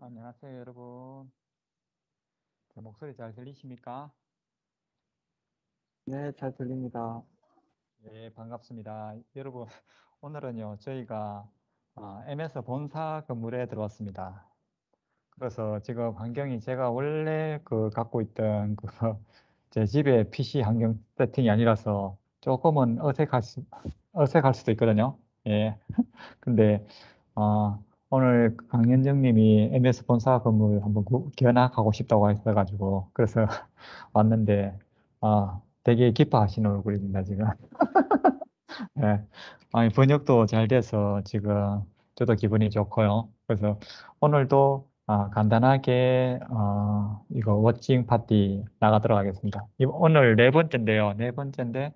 안녕하세요, 여러분. 제 목소리 잘 들리십니까? 네, 잘 들립니다. 예, 반갑습니다. 여러분, 오늘은요, 저희가 아, MS 본사 건물에 들어왔습니다. 그래서 지금 환경이 제가 원래 그 갖고 있던 그 제 집의 PC 환경 세팅이 아니라서 조금은 어색할 수, 어색할 수도 있거든요. 예. 근데 어, 오늘 강현정 님이 MS 본사 건물 한번 구- 견학하고 싶다고 하셔가지고 그래서 왔는데 아 되게 기뻐하시는 얼굴입니다 지금. 예. 아니 번역도 잘 돼서 지금 저도 기분이 좋고요. 그래서 오늘도 아, 간단하게 어, 이거 워칭 파티 나가도록 하겠습니다. 이- 오늘 네 번째인데요. 네 번째인데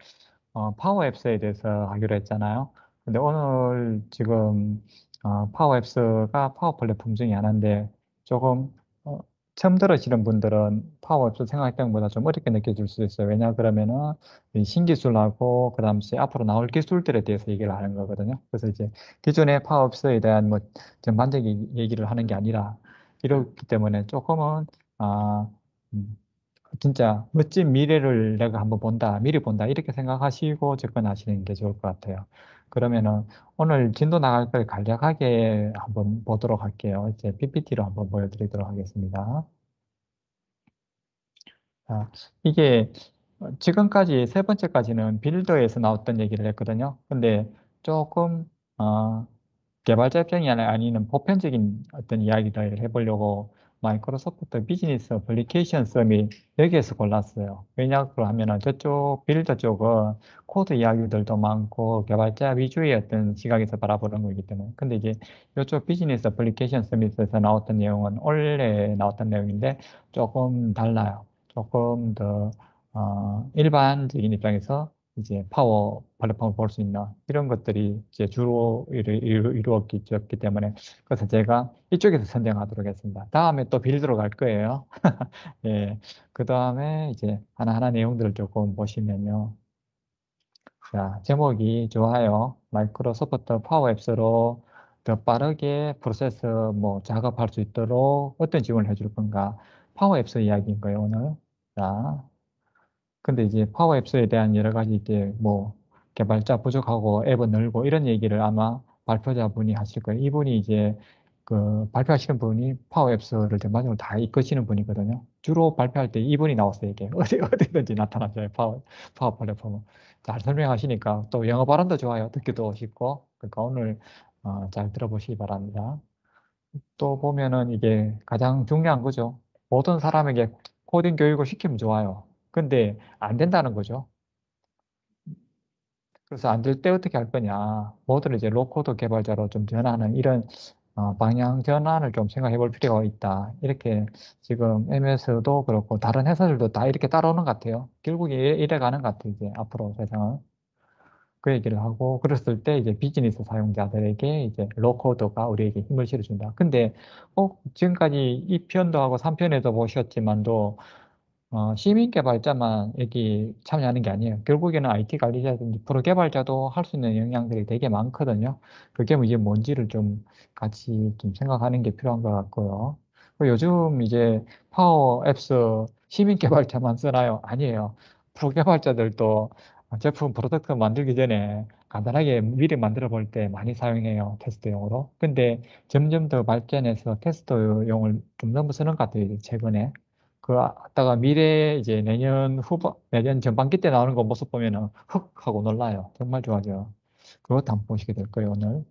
어, Power Apps에 대해서 하기로 했잖아요. 근데 오늘 지금 어, 파워 앱스가 파워 플랫폼 중에 하나인데 조금 어, 처음 들으시는 분들은 Power Apps 생각했던 것보다 좀 어렵게 느껴질 수 있어요. 왜냐 그러면은 이 신기술하고 그다음 이제 앞으로 나올 기술들에 대해서 얘기를 하는 거거든요. 그래서 이제 기존의 Power Apps에 대한 뭐 전반적인 얘기를 하는 게 아니라 이렇기 때문에 조금은 아 음, 진짜 멋진 미래를 내가 한번 본다, 미리 본다, 이렇게 생각하시고 접근하시는 게 좋을 것 같아요. 그러면은 오늘 진도 나갈 걸 간략하게 한번 보도록 할게요. 이제 PPT로 한번 보여드리도록 하겠습니다. 자, 이게 지금까지 세 번째까지는 빌더에서 나왔던 얘기를 했거든요. 근데 조금 어, 개발자 입장이 아니- 아니는 보편적인 어떤 이야기를 해보려고 마이크로소프트 비즈니스 어플리케이션 서밋 여기에서 골랐어요. 왜냐고 하면은 저쪽 빌드 쪽은 코드 이야기들도 많고 개발자 위주의 어떤 시각에서 바라보는 거기 때문에. 근데 이제 이쪽 비즈니스 어플리케이션 서밋에서 나왔던 내용은 원래 나왔던 내용인데 조금 달라요. 조금 더 어, 일반적인 입장에서 이제 파워 플랫폼을 볼 수 있는 이런 것들이 이제 주로 이루, 었기 때문에 그래서 제가 이쪽에서 선정하도록 했습니다. 다음에 또 빌드로 갈 거예요. 예. 그 다음에 이제 하나하나 내용들을 조금 보시면요. 자, 제목이 좋아요. 마이크로소프트 파워 앱스로 더 빠르게 프로세스 뭐 작업할 수 있도록 어떤 지원을 해줄 건가? 파워 앱스 이야기인 거예요, 오늘. 자, 근데 이제 파워 앱스에 대한 여러 가지 이제 뭐 개발자 부족하고 앱은 늘고 이런 얘기를 아마 발표자분이 하실 거예요. 이분이 이제 그 발표하시는 분이 파워 앱스를 전반적으로 다 이끄시는 분이거든요. 주로 발표할 때 이분이 나왔어요. 이게 어디 어디든지 나타나죠. 파워 파워 플랫폼은 잘 설명하시니까 또 영어 발음도 좋아요. 듣기도 쉽고 그러니까 오늘 어, 잘 들어보시기 바랍니다. 또 보면은 이게 가장 중요한 거죠. 모든 사람에게 코딩 교육을 시키면 좋아요. 근데 안 된다는 거죠. 그래서 안 될 때 어떻게 할 거냐. 모두를 이제 low code 개발자로 좀 전환하는 이런 어, 방향 전환을 좀 생각해 볼 필요가 있다. 이렇게 지금 MS도 그렇고 다른 회사들도 다 이렇게 따라오는 것 같아요. 결국에 이래, 이래 가는 것 같아요. 이제 앞으로 세상은. 그 얘기를 하고 그랬을 때 이제 비즈니스 사용자들에게 이제 low code가 우리에게 힘을 실어준다. 근데 꼭 지금까지 2편도 하고 3편에도 보셨지만도 어, 시민 개발자만 여기 참여하는 게 아니에요. 결국에는 IT 관리자든지 프로 개발자도 할 수 있는 영향들이 되게 많거든요. 그게 뭐 이제 뭔지를 좀 같이 좀 생각하는 게 필요한 것 같고요. 요즘 이제 파워 앱스 시민 개발자만 쓰나요? 아니에요. 프로 개발자들도 제품 product 만들기 전에 간단하게 미리 만들어 볼 때 많이 사용해요. 테스트용으로. 근데 점점 더 발전해서 테스트용을 좀 쓰는 것 같아요. 최근에. 그 갖다가 미래 이제 내년 후반 내년 전반기 때 나오는 거 모습 보면은 헉 하고 놀라요. 정말 좋아져요. 그것도 한번 보시게 될 거예요, 오늘.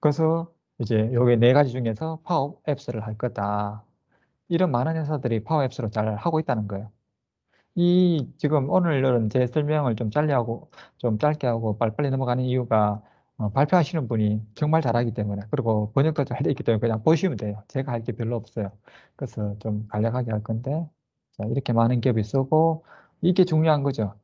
그래서 이제 여기 네 가지 중에서 파워 앱스를 할 거다. 이런 많은 회사들이 파워 앱스로 잘 하고 있다는 거예요. 이 지금 오늘은 제 설명을 좀 짧게 하고 좀 짧게 하고 빨리빨리 넘어가는 이유가 어, 발표하시는 분이 정말 잘하기 때문에 그리고 번역도 잘 돼 있기 때문에 그냥 보시면 돼요. 제가 할 게 별로 없어요. 그래서 좀 간략하게 할 건데 자, 이렇게 많은 기업이 쓰고 이게 중요한 거죠.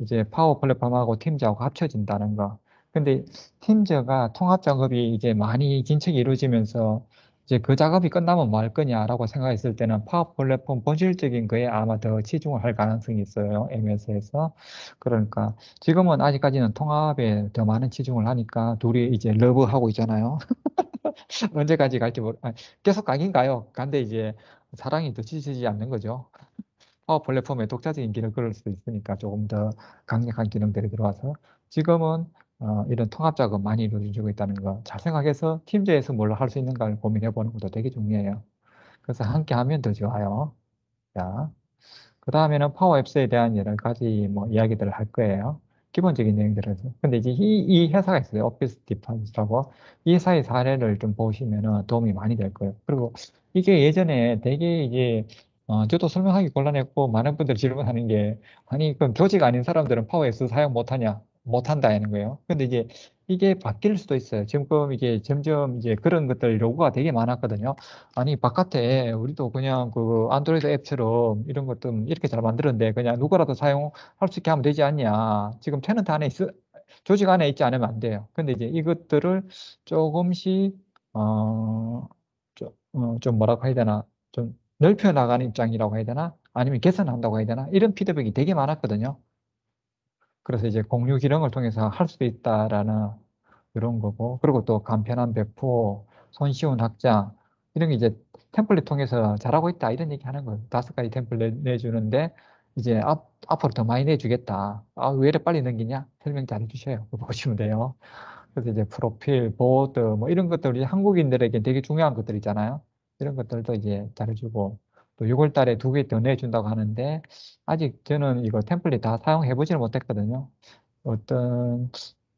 이제 파워 플랫폼하고 팀즈하고 합쳐진다는 거. 근데 팀즈가 통합 작업이 이제 많이 진척이 이루어지면서 이제 그 작업이 끝나면 뭐 할 거냐라고 생각했을 때는 파워 플랫폼 본질적인 거에 아마 더 치중을 할 가능성이 있어요. MS에서. 그러니까 지금은 아직까지는 통합에 더 많은 치중을 하니까 둘이 이제 love하고 있잖아요. 언제까지 갈지 모르, 아, 계속 가긴 가요. 간데 이제 사랑이 더 지치지 않는 거죠. 파워 플랫폼에 독자적인 기능을 걸을 수도 있으니까 조금 더 강력한 기능들이 들어와서 지금은 어, 이런 통합 작업 많이 이루어지고 있다는 거 잘 생각해서 팀즈에서 뭘 할 수 있는가를 고민해 보는 것도 되게 중요해요. 그래서 함께 하면 더 좋아요. 자, 그 다음에는 파워 앱스에 대한 여러 가지 뭐 이야기들을 할 거예요. 기본적인 내용들에서. 근데 이제 이, 이 회사가 있어요. 오피스 디포라고. 이 회사의 사례를 좀 보시면 도움이 많이 될 거예요. 그리고 이게 예전에 되게 이제 어, 저도 설명하기 곤란했고 많은 분들이 질문하는 게 아니 그럼 교직 아닌 사람들은 파워 앱스 사용 못하냐? 못한다는 거예요. 근데 이제 이게 바뀔 수도 있어요. 지금 이게 점점 이제 그런 것들 요구가 되게 많았거든요. 아니, 바깥에 우리도 그냥 그 안드로이드 앱처럼 이런 것도 이렇게 잘 만들었는데 그냥 누구라도 사용할 수 있게 하면 되지 않냐. 지금 테넌트 안에 있, 조직 안에 있지 않으면 안 돼요. 근데 이제 이것들을 조금씩, 어, 좀, 어, 좀 뭐라고 해야 되나. 좀 넓혀 나가는 입장이라고 해야 되나? 아니면 개선한다고 해야 되나? 이런 피드백이 되게 많았거든요. 그래서 이제 공유 기능을 통해서 할 수도 있다라는 이런 거고 그리고 또 간편한 배포, 손쉬운 확장 이런 게 이제 템플릿 통해서 잘하고 있다 이런 얘기 하는 거예요. 다섯 가지 템플릿 내주는데 이제 앞, 앞으로 더 많이 내주겠다. 아, 왜 이렇게 빨리 넘기냐? 설명 잘 해주셔요. 보시면 돼요. 그래서 이제 프로필, 보드 뭐 이런 것들이 한국인들에게 되게 중요한 것들이잖아요. 이런 것들도 이제 잘해주고 또 6월 달에 두 개 더 내준다고 하는데 아직 저는 이거 템플릿 다 사용해 보지는 못했거든요. 어떤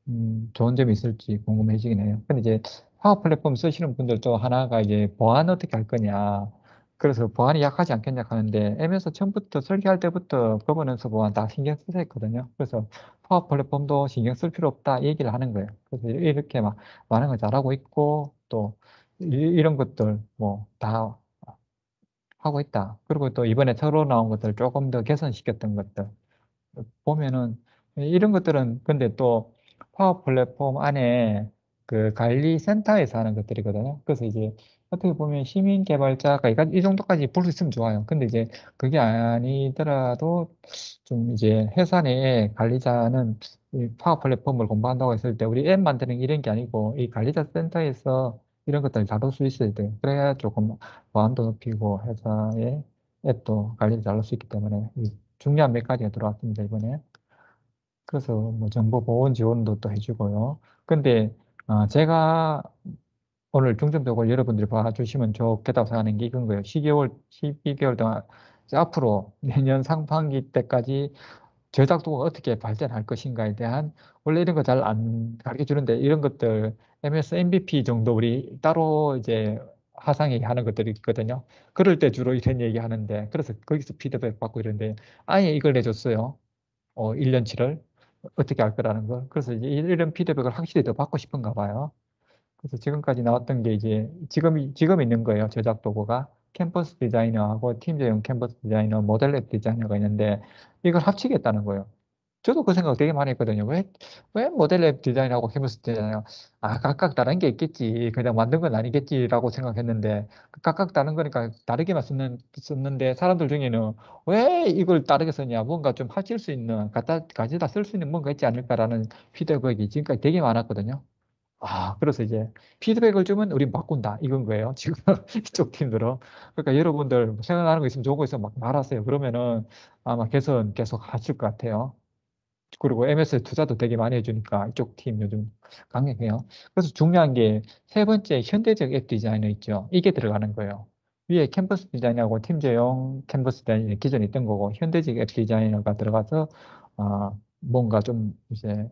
음, 좋은 점이 있을지 궁금해지긴 해요. 근데 이제 파워 플랫폼 쓰시는 분들도 하나가 이제 보안 어떻게 할 거냐. 그래서 보안이 약하지 않겠냐 하는데 MS에서 처음부터 설계할 때부터 거버넌스 보안 다 신경 쓰서 했거든요. 그래서 파워 플랫폼도 신경 쓸 필요 없다 얘기를 하는 거예요. 그래서 이렇게 막 많은 걸 잘하고 있고 또 이, 런 것들 뭐 다 하고 있다. 그리고 또 이번에 새로 나온 것들 조금 더 개선시켰던 것들 보면은 이런 것들은 근데 또 파워 플랫폼 안에 그 관리센터에서 하는 것들이거든요. 그래서 이제 어떻게 보면 시민 개발자가 이 정도까지 볼 수 있으면 좋아요. 근데 이제 그게 아니더라도 좀 이제 회사 내에 관리자는 이 파워 플랫폼을 공부한다고 했을 때 우리 앱 만드는 이런 게 아니고 이 관리자 센터에서 이런 것들을 다룰 수 있어야 돼요. 그래야 조금 보안도 높이고 회사의 앱도 관리를 잘 할 수 있기 때문에 중요한 몇 가지가 들어왔습니다, 이번에. 그래서 뭐 정보 보건 지원도 또 해주고요. 근데 어, 제가 오늘 중점적으로 여러분들이 봐주시면 좋겠다고 생각하는 게 이건 거예요. 12개월, 12개월 동안 앞으로 내년 상반기 때까지 저작도가 어떻게 발전할 것인가에 대한 원래 이런 거 잘 안 가르쳐 주는데 이런 것들 MS MVP 정도 우리 따로 이제 화상 얘기하는 것들이 있거든요. 그럴 때 주로 이런 얘기 하는데 그래서 거기서 피드백 받고 이런데 아예 이걸 내줬어요. 어, 1년치를 어떻게 할 거라는 걸. 그래서 이제 이런 피드백을 확실히 더 받고 싶은가 봐요. 그래서 지금까지 나왔던 게 이제 지금 지금 있는 거예요. 저작 도구가 캔버스 디자이너하고 팀즈용 캔버스 디자이너, 모델 앱 디자이너가 있는데 이걸 합치겠다는 거예요. 저도 그 생각 되게 많이 했거든요. 왜, 왜 모델 앱 디자인하고 캔버스 디자인하요? 아, 각각 다른 게 있겠지. 그냥 만든 건 아니겠지라고 생각했는데, 각각 다른 거니까 다르게만 쓰는, 썼는데, 사람들 중에는 왜 이걸 다르게 썼냐? 뭔가 좀 합칠 수 있는, 갖다, 가져다 쓸 수 있는 뭔가 있지 않을까라는 피드백이 지금까지 되게 많았거든요. 아, 그래서 이제 피드백을 주면 우린 바꾼다. 이건 거예요. 지금 이쪽 팀들은. 그러니까 여러분들 생각나는 거 있으면 좋은 거 있으면 막 말하세요. 그러면은 아마 개선 계속 하실 것 같아요. 그리고 MS 투자도 되게 많이 해주니까 이쪽 팀 요즘 강력해요. 그래서 중요한 게 세 번째 현대적 앱 디자이너 있죠. 이게 들어가는 거예요. 위에 캠퍼스 디자이너하고 팀제용 캠퍼스 디자이너 기존에 있던 거고 현대적 앱 디자이너가 들어가서 어, 뭔가 좀 이제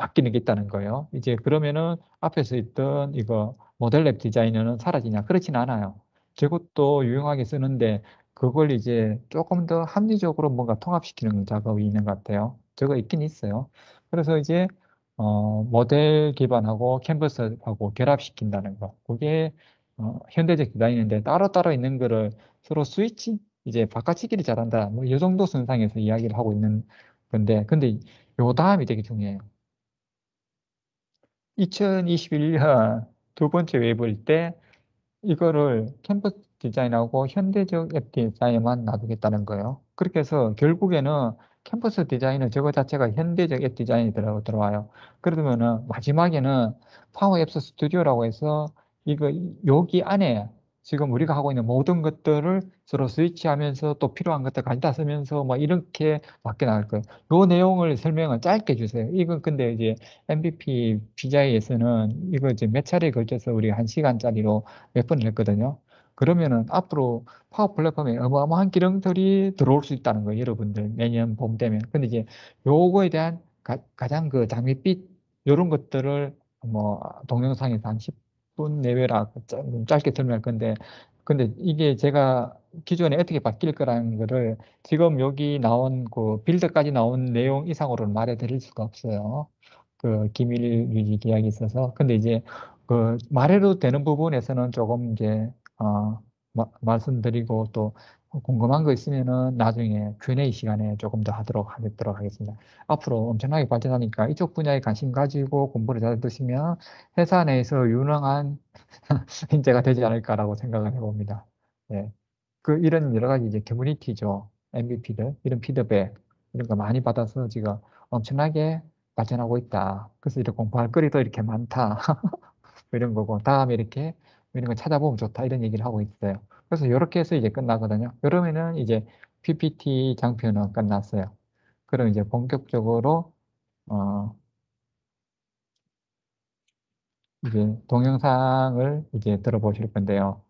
바뀌는 게 있다는 거예요. 이제 그러면은 앞에서 있던 이거 모델 앱 디자이너는 사라지냐? 그렇진 않아요. 저것도 유용하게 쓰는데 그걸 이제 조금 더 합리적으로 뭔가 통합시키는 작업이 있는 것 같아요. 저거 있긴 있어요. 그래서 이제 어, 모델 기반하고 캔버스하고 결합시킨다는 거. 그게 어, 현대적 디자인인데 따로따로 있는 거를 서로 스위치 이제 바꿔치기를 잘한다. 뭐 이 정도 선상에서 이야기를 하고 있는 건데 근데 요 다음이 되게 중요해요. 2021년 두 번째 wave일 때 이거를 캔버스 디자인하고 현대적 앱 디자인만 놔두겠다는 거예요. 그렇게 해서 결국에는 캔버스 디자인은 저거 자체가 현대적 앱 디자인이 들어, 들어와요. 그러면은 마지막에는 Power Apps Studio라고 해서 이거 여기 안에 지금 우리가 하고 있는 모든 것들을 서로 스위치하면서 또 필요한 것들 가져다 쓰면서 뭐 이렇게 바뀌어 나갈 거예요. 요 내용을 설명을 짧게 주세요. 이건 근데 이제 MVP PJ에서는 이거 이제 몇 차례에 걸쳐서 우리 한 시간짜리로 몇 번을 했거든요. 그러면은 앞으로 파워 플랫폼에 어마어마한 기능들이 들어올 수 있다는 거예요. 여러분들 내년 봄 되면. 근데 이제 요거에 대한 가, 가장 그 장밋빛 요런 것들을 뭐 동영상에서 한 10 분 내외라 좀 짧게 설명할 건데 근데 이게 제가 기존에 어떻게 바뀔 거라는 거를 지금 여기 나온 그 빌드까지 나온 내용 이상으로는 말해 드릴 수가 없어요. 그 기밀 유지 계약이 있어서. 근데 이제 그 말해도 되는 부분에서는 조금 이제 어, 마, 말씀드리고 또 궁금한 거 있으면은 나중에 Q&A 시간에 조금 더 하도록 하도록 하겠습니다. 앞으로 엄청나게 발전하니까 이쪽 분야에 관심 가지고 공부를 잘 드시면 회사 내에서 유능한 인재가 되지 않을까라고 생각을 해봅니다. 네. 그 이런 여러 가지 이제 커뮤니티죠. MVP들 이런 피드백 이런 거 많이 받아서 지금 엄청나게 발전하고 있다. 그래서 이렇게 공부할 거리도 이렇게 많다. 이런 거고 다음에 이렇게 이런 거 찾아보면 좋다 이런 얘기를 하고 있어요. 그래서 이렇게 해서 이제 끝나거든요. 그러면은 이제 PPT 장표는 끝났어요. 그럼 이제 본격적으로 어 이제 동영상을 이제 들어보실 건데요.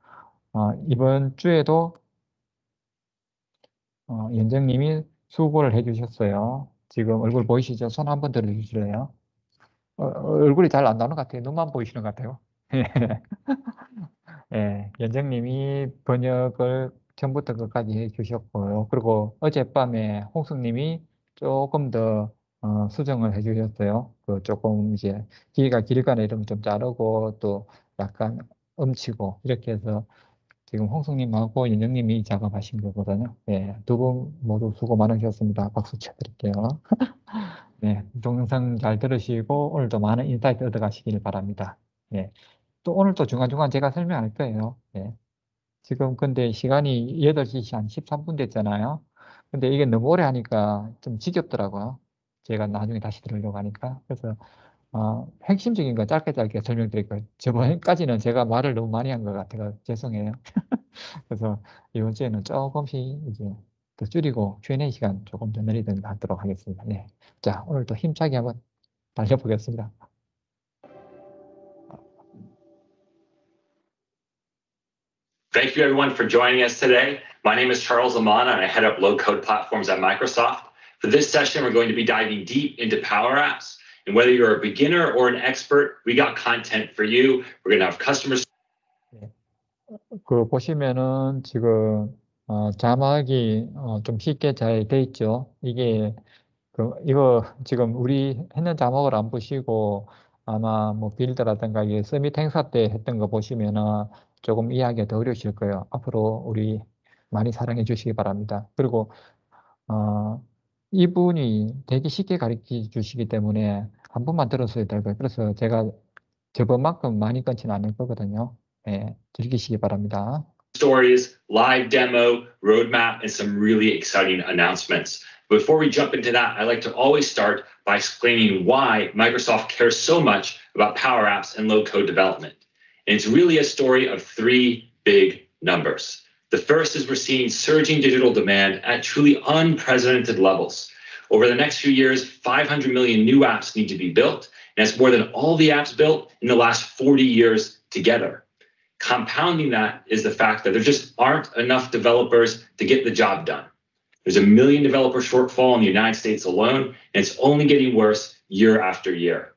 어, 이번 주에도 어, 연정님이 수고를 해주셨어요. 지금 얼굴 보이시죠? 손 한번 들어주실래요? 어, 얼굴이 잘 안 나오는 것 같아요. 눈만 보이시는 것 같아요. 예, 연정님이 번역을 처음부터 끝까지 해주셨고요. 그리고 어젯밤에 홍숙님이 조금 더 어, 수정을 해주셨어요. 그 조금 이제 길이가 길거나 이러면 좀 자르고 또 약간 뭉치고 이렇게 해서 지금 홍숙님하고 연정님이 작업하신 거거든요. 예, 두 분 모두 수고 많으셨습니다. 박수 쳐드릴게요. 네, 동영상 잘 들으시고 오늘도 많은 인사이트 얻어가시길 바랍니다. 예. 또 오늘 또 중간중간 제가 설명할 거예요. 예. 지금 근데 시간이 8시 한 13분 됐잖아요. 근데 이게 너무 오래 하니까 좀 지겹더라고요. 제가 나중에 다시 들으려고 하니까. 그래서 어, 핵심적인 거 짧게 짧게 설명드릴게요. 저번까지는 제가 말을 너무 많이 한 것 같아요. 죄송해요. 그래서 이번 주에는 조금씩 이제 더 줄이고 Q&A 시간 조금 더 늘리든 하도록 하겠습니다. 네. 자, 오늘도 힘차게 한번 달려보겠습니다. Thank you everyone for joining us today. My name is Charles Amana and I head up low code platforms at Microsoft. For this session, we're going to be diving deep into Power Apps. And whether you're a beginner or an expert, we got content for you. We're going to have customers. 그 보시면은 지금 어, 자막이 어, 좀 쉽게 잘 돼 있죠. 이게 그 이거 지금 우리 했는 자막을 안 보시고 아마 뭐 빌드라든가 이게 서밋 행사 때 했던 거 보시면은 조금 이해하기가 더 어려우실 거예요. 앞으로 우리 많이 사랑해 주시기 바랍니다. 그리고 어, 이분이 되게 쉽게 가르쳐 주시기 때문에 한 번만 들었어야 될 거예요. 그래서 제가 저번만큼 많이 끊지는 않을 거거든요. 예, 즐기시기 바랍니다. Stories, live demo, roadmap, and some really exciting announcements. Before we jump into that, I like to always start by explaining why Microsoft cares so much about Power Apps and low code development. And it's really a story of three big numbers. The first is we're seeing surging digital demand at truly unprecedented levels. Over the next few years, 500 million new apps need to be built, and that's more than all the apps built in the last 40 years together. Compounding that is the fact that there just aren't enough developers to get the job done. There's a million developer shortfall in the United States alone, and it's only getting worse year after year.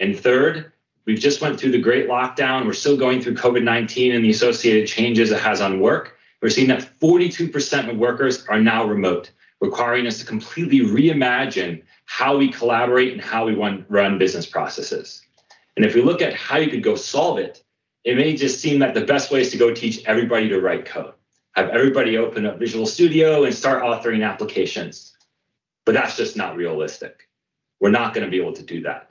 And third, we've just went through the great lockdown. We're still going through COVID-19 and the associated changes it has on work. We're seeing that 42% of workers are now remote, requiring us to completely reimagine how we collaborate and how we run, run business processes. And if we look at how you could go solve it, it may just seem that the best way is to go teach everybody to write code. Have everybody open up Visual Studio and start authoring applications. But that's just not realistic. We're not going to be able to do that.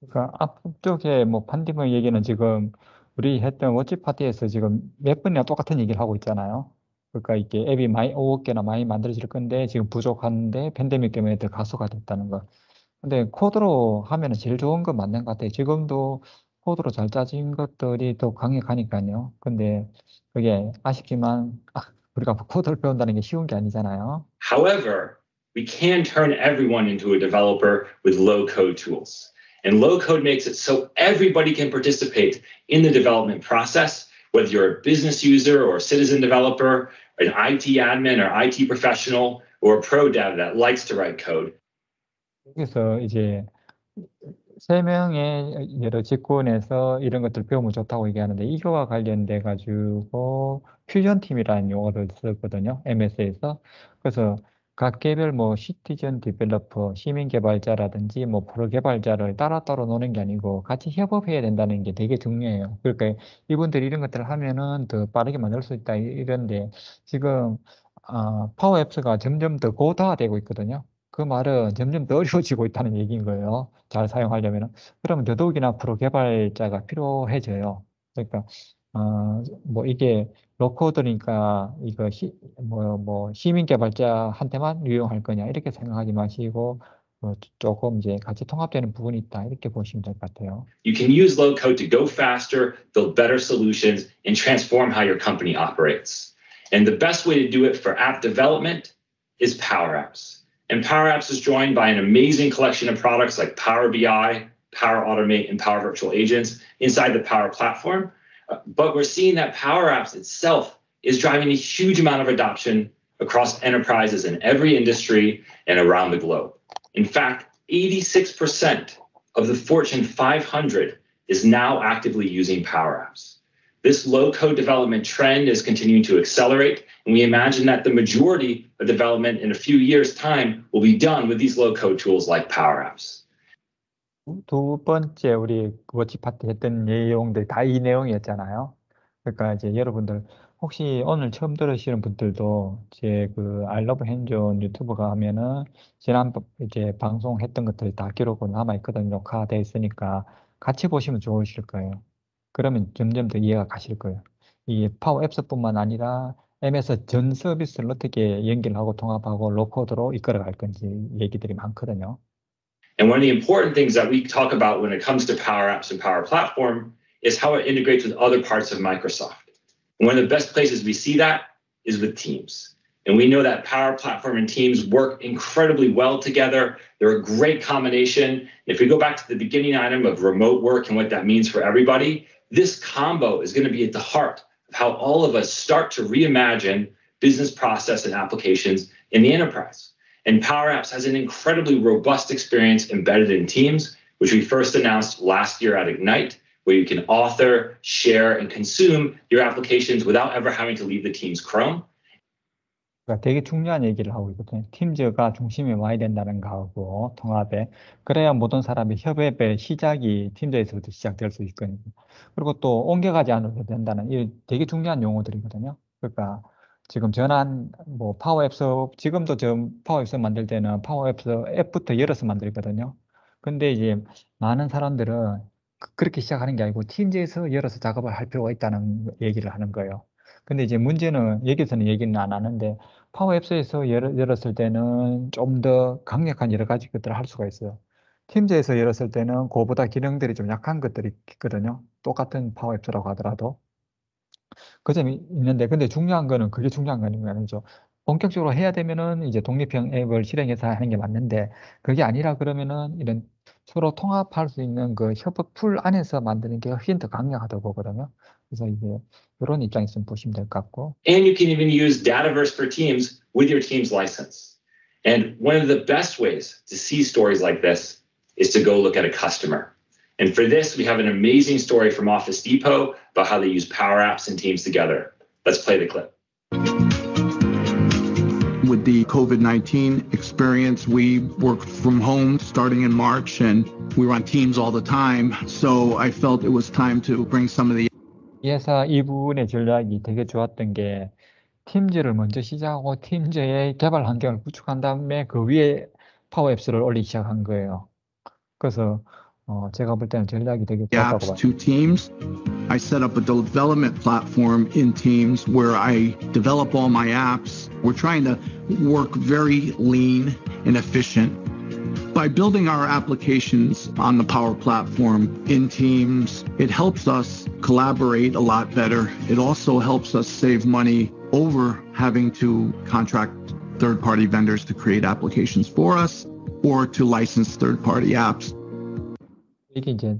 그러니까 앞쪽에 뭐 판디머 얘기는 지금 우리 했던 워치 파티에서 지금 몇 번이나 똑같은 얘기를 하고 있잖아요. 그러니까 이게 앱이 많이 5억 개나 많이 만들어질 건데 지금 부족한데 팬데믹 때문에 더 가소가 됐다는 거. 근데 코드로 하면은 제일 좋은 건 맞는 것 같아요. 지금도 코드로 잘 짜진 것들이 더 강력하니까요. 근데 그게 아쉽지만 아, 우리가 코드를 배운다는 게 쉬운 게 아니잖아요. However, we can turn everyone into a developer with low code tools. And low code makes it so everybody can participate in the development process, whether you're a business user or a citizen developer, an IT admin or IT professional, or a pro dev that likes to write code. 여기서 이제 세 명의 여러 직군에서 이런 것들 배우면 좋다고 얘기하는데 이거와 관련돼 가지고 퓨전 팀이라는 용어를 썼거든요. MS에서. 그래서 각 개별 뭐 citizen developer, 시민 개발자라든지 뭐 프로 개발자를 따로 따로 노는 게 아니고 같이 협업해야 된다는 게 되게 중요해요. 그러니까 이분들이 이런 것들을 하면은 더 빠르게 만들 수 있다 이런데 지금 아, 파워 앱스가 점점 더 고도화되고 있거든요. 그 말은 점점 더 어려워지고 있다는 얘기인 거예요. 잘 사용하려면은. 그러면 더더욱이나 프로 개발자가 필요해져요. 그러니까 어, 뭐 이게 로코드니까 이거 시, 뭐, 뭐 시민 개발자한테만 유용할 거냐 이렇게 생각하지 마시고 어, 조금 이제 같이 통합되는 부분이 있다 이렇게 보시면 될 것 같아요. You can use low code to go faster, build better solutions, and transform how your company operates. And the best way to do it for app development is Power Apps. And Power Apps is joined by an amazing collection of products like Power BI, Power Automate, and Power Virtual Agents inside the Power Platform. but we're seeing that Power Apps itself is driving a huge amount of adoption across enterprises in every industry and around the globe. In fact, 86% of the Fortune 500 is now actively using Power Apps. This low code development trend is continuing to accelerate, and we imagine that the majority of development in a few years' time will be done with these low code tools like Power Apps. 두 번째 우리 워치 파트 했던 내용들 다 이 내용이었잖아요. 그러니까 이제 여러분들 혹시 오늘 처음 들으시는 분들도 제 그 알러브 핸즈온 유튜브가 하면은 지난 이제 방송했던 것들이 다 기록으로 남아 있거든요. 녹화돼 있으니까 같이 보시면 좋으실 거예요. 그러면 점점 더 이해가 가실 거예요. 이 파워 앱스뿐만 아니라 MS 전 서비스를 어떻게 연결하고 통합하고 로코드로 이끌어갈 건지 얘기들이 많거든요. And one of the important things that we talk about when it comes to Power Apps and Power Platform is how it integrates with other parts of Microsoft. And one of the best places we see that is with Teams. And we know that Power Platform and Teams work incredibly well together. They're a great combination. If we go back to the beginning item of remote work and what that means for everybody, this combo is going to be at the heart of how all of us start to reimagine business process and applications in the enterprise. And Power Apps has an incredibly robust experience embedded in Teams, which we first announced last year at Ignite, where you can author, share, and consume your applications without ever having to leave the Teams Chrome. 그러니까 되게 중요한 얘기를 하고 있거든요. Teams가 중심에 와야 된다는 거하고 통합에 그래야 모든 사람이 협업의 시작이 Teams에서부터 시작될 수 있거든요. 그리고 또 옮겨가지 않아도 된다는 이 되게 중요한 용어들이거든요. 그러니까 지금 전환 뭐 Power Apps 지금도 저 Power Apps 만들 때는 Power Apps 앱부터 열어서 만들거든요. 근데 이제 많은 사람들은 그- 그렇게 시작하는 게 아니고 Teams에서 열어서 작업을 할 필요가 있다는 얘기를 하는 거예요. 근데 이제 문제는 여기서는 얘기는 안 하는데 파워앱스에서 열, 열었을 때는 좀 더 강력한 여러 가지 것들을 할 수가 있어요. Teams에서 열었을 때는 그보다 기능들이 좀 약한 것들이 있거든요. 똑같은 Power Apps라고 하더라도. 그 점이 있는데 근데 중요한 거는 그게 중요한 거 아니죠. 본격적으로 해야 되면은 이제 독립형 앱을 실행해서 하는 게 맞는데 그게 아니라 그러면은 이런 서로 통합할 수 있는 그 협업 툴 안에서 만드는 게 훨씬 더 강력하다고 보거든요. 그래서 이제 이런 입장에서 좀 보시면 될 것 같고. And you can even use Dataverse for Teams with your Teams license. And one of the best ways to see stories like this is to go look at a customer. And for this, we have an amazing story from Office Depot about how they use Power Apps and Teams together. Let's play the clip. With the COVID 19 experience, we worked from home starting in March and we were on Teams all the time. So I felt it was time to bring some of the 이 회사 이분의 전략이 되게 좋았던 게 팀즈를 먼저 시작하고 팀즈의 개발 환경을 구축한 다음에 그 위에 파워 앱스를 올리기 시작한 거예요. 그래서 어, 제가 볼 때는 전략이 되게 좋았다고 apps 봐요. to Teams. I set up a development platform in Teams where I develop all my apps. We're trying to work very lean and efficient. By building our applications on the Power Platform in Teams, it helps us collaborate a lot better. It also helps us save money over having to contract third-party vendors to create applications for us or to license third-party apps. 이게 이제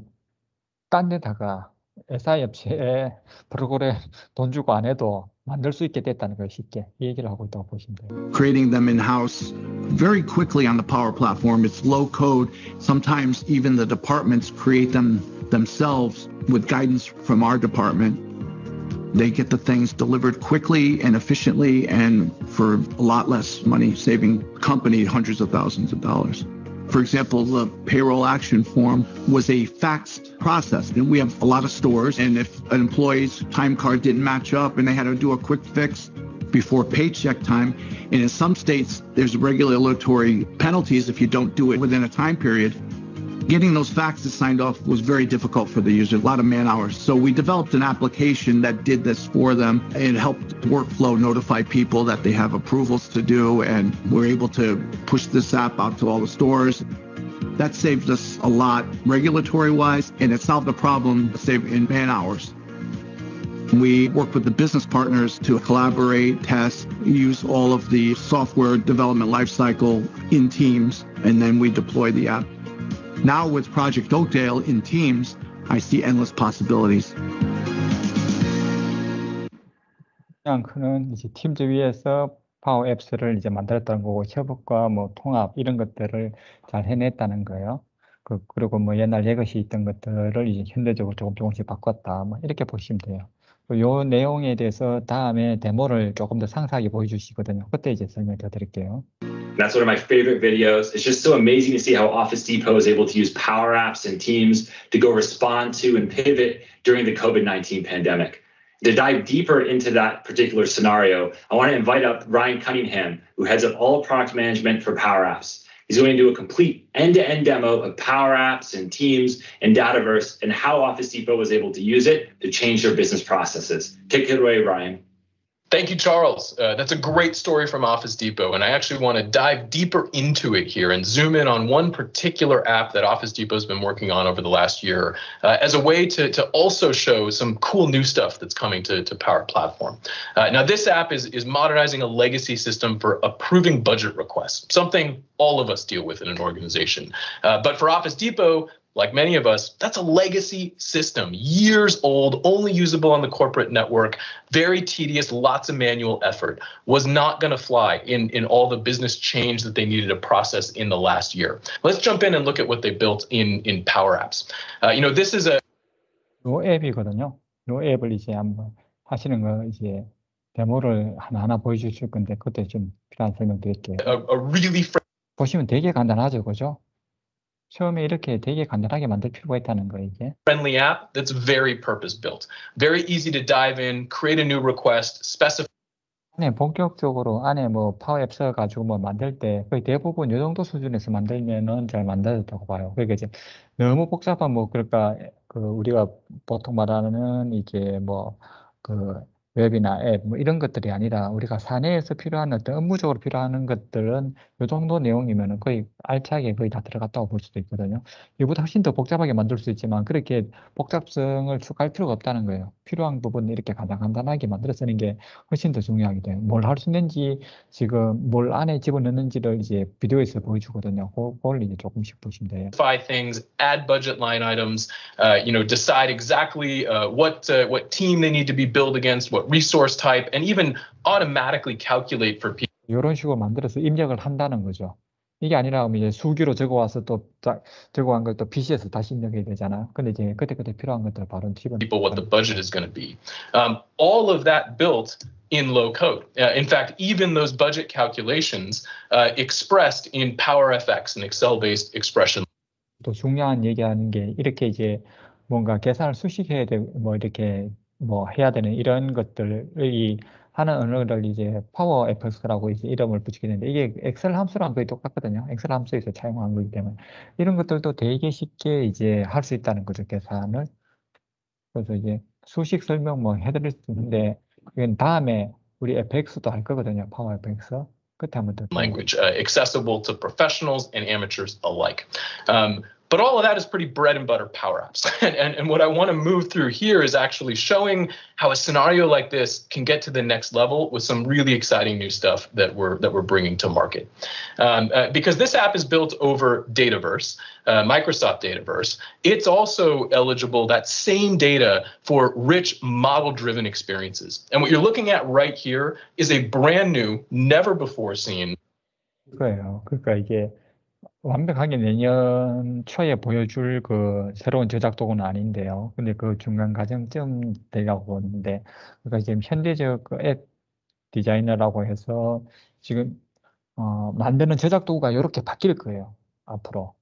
딴 데다가 SI 업체에 프로그램 돈 주고 안 해도 만들 수 있게 됐다는 걸 쉽게 이 얘기를 하고 있다고 보시면 돼요. creating them in-house very quickly on the Power Platform. It's low code. Sometimes even the departments create them themselves with guidance from our department. They get the things delivered quickly and efficiently and for a lot less money, saving company hundreds of thousands of dollars. For example, the payroll action form was a faxed process. And we have a lot of stores, and if an employee's time card didn't match up and they had to do a quick fix before paycheck time, and in some states, there's regulatory penalties if you don't do it within a time period. Getting those faxes signed off was very difficult for the user, a lot of man hours. So we developed an application that did this for them. It helped workflow notify people that they have approvals to do, and we're able to push this app out to all the stores. That saved us a lot regulatory wise, and it solved the problem saved in man hours. We work with the business partners to collaborate, test, use all of the software development lifecycle in Teams, and then we deploy the app. Now with Project Oakdale in Teams, I see endless possibilities. 그는 이제 팀즈 위에서 파워 앱스를 이제 만들었다는 거고 협업과 뭐 통합 이런 것들을 잘 해냈다는 거예요. 그 그리고 뭐 옛날 레거시 있던 것들을 이제 현대적으로 조금 조금씩 바꿨다. 뭐 이렇게 보시면 돼요. 그요 내용에 대해서 다음에 데모를 조금 더 상세하게 보여주시거든요. 그때 이제 설명 더 드릴게요. That's one of my favorite videos. It's just so amazing to see how Office Depot is able to use Power Apps and Teams to go respond to and pivot during the COVID 19 pandemic. To dive deeper into that particular scenario, I want to invite up Ryan Cunningham, who heads up all product management for Power Apps. He's going to do a complete end to end demo of Power Apps and Teams and Dataverse and how Office Depot was able to use it to change their business processes. Take it away, Ryan. Thank you, Charles. Uh, that's a great story from Office Depot, and I actually want to dive deeper into it here and zoom in on one particular app that Office Depot's been working on over the last year uh, as a way to, to also show some cool new stuff that's coming to, to Power Platform. Uh, now, this app is, is modernizing a legacy system for approving budget requests, something all of us deal with in an organization. Uh, but for Office Depot, like many of us, that's a legacy system, years old, only usable on the corporate network, very tedious, lots of manual effort, was not going to fly in, in all the business change that they needed to process in the last year. Let's jump in and look at what they built in, in Power Apps. Uh, you know, this is a 요 앱이거든요. 요 앱을 이제 한번 하시는 거 이제 데모를 하나하나 보여주실 건데 그때 좀 필요한 설명 드릴게요. a, a really 보시면 되게 간단하죠, 그죠? 처음에 이렇게 되게 간단하게 만들 필요가 있다는 거예요, 이게. friendly app that's very purpose built. Very easy to dive in, create a new request, specify 안에 본격적으로 안에 뭐 파워 앱 써가지고 뭐 만들 때 거의 대부분 요 정도 수준에서 만들면은 잘 만들어졌다고 봐요. 그러니까 이제 너무 복잡한 뭐 그러니까 그 우리가 보통 말하는 이제 뭐 그 웹이나 앱 뭐 이런 것들이 아니라 우리가 사내에서 필요한 어떤 업무적으로 필요한 것들은 요 정도 내용이면은 거의 알차게 거의 다 들어갔다고 볼 수도 있거든요. 이보다 훨씬 더 복잡하게 만들 수 있지만 그렇게 복잡성을 추가할 필요가 없다는 거예요. 필요한 부분 이렇게 간단 간단하게 만들어 쓰는 게 훨씬 더 중요하게 돼요. 뭘 할 수 있는지 지금 뭘 안에 집어넣는지를 이제 비디오에서 보여주거든요. 그- 그걸 이제 조금씩 보시면 돼요. things, add budget line items, uh, you know, decide exactly uh, what uh, what team they need to be billed against, what resource type, and even automatically calculate for people. 이런 식으로 만들어서 입력을 한다는 거죠. 이게 아니라 그러면 이제 수기로 적어와서 또 자- 적어간 걸 또 PC에서 다시 입력해야 되잖아. 근데 이제 그때그때 필요한 것들을 바로 집어 people what the budget is going to be. Um, all of that built in low code. Uh, in fact, even those budget calculations uh, expressed in PowerFX, an Excel-based expression 또 중요한 얘기하는 게 이렇게 이제 뭔가 계산을 수식해야 되고 뭐 이렇게 뭐 해야 되는 이런 것들이 하는 언어를 이제 Power Fx라고 이제 이름을 붙이게 되는데 이게 엑셀 함수랑 거의 똑같거든요. 엑셀 함수에서 차용한 거기 때문에 이런 것들도 되게 쉽게 이제 할 수 있다는 거죠, 계산을. 그래서 이제 수식 설명 뭐 해드릴 수 있는데 이건 다음에 우리 Fx도 할 거거든요, 파워 FX. 끝에 한번 더. language, uh, accessible to professionals and amateurs alike. Um, But all of that is pretty bread and butter power apps. and, and, and what I want to move through here is actually showing how a scenario like this can get to the next level with some really exciting new stuff that we're that we're bringing to market. Um, uh, because this app is built over Dataverse, uh, Microsoft Dataverse. It's also eligible that same data for rich model-driven experiences. And what you're looking at right here is a brand new, never before seen. 对啊，可以改变。 완벽하게 내년 초에 보여줄 그 새로운 저작 도구는 아닌데요. 근데 그 중간 과정쯤 되려고 보는데, 그러니까 지금 현대적 그앱 디자이너라고 해서 지금 어, 만드는 저작 도구가 이렇게 바뀔 거예요. 앞으로.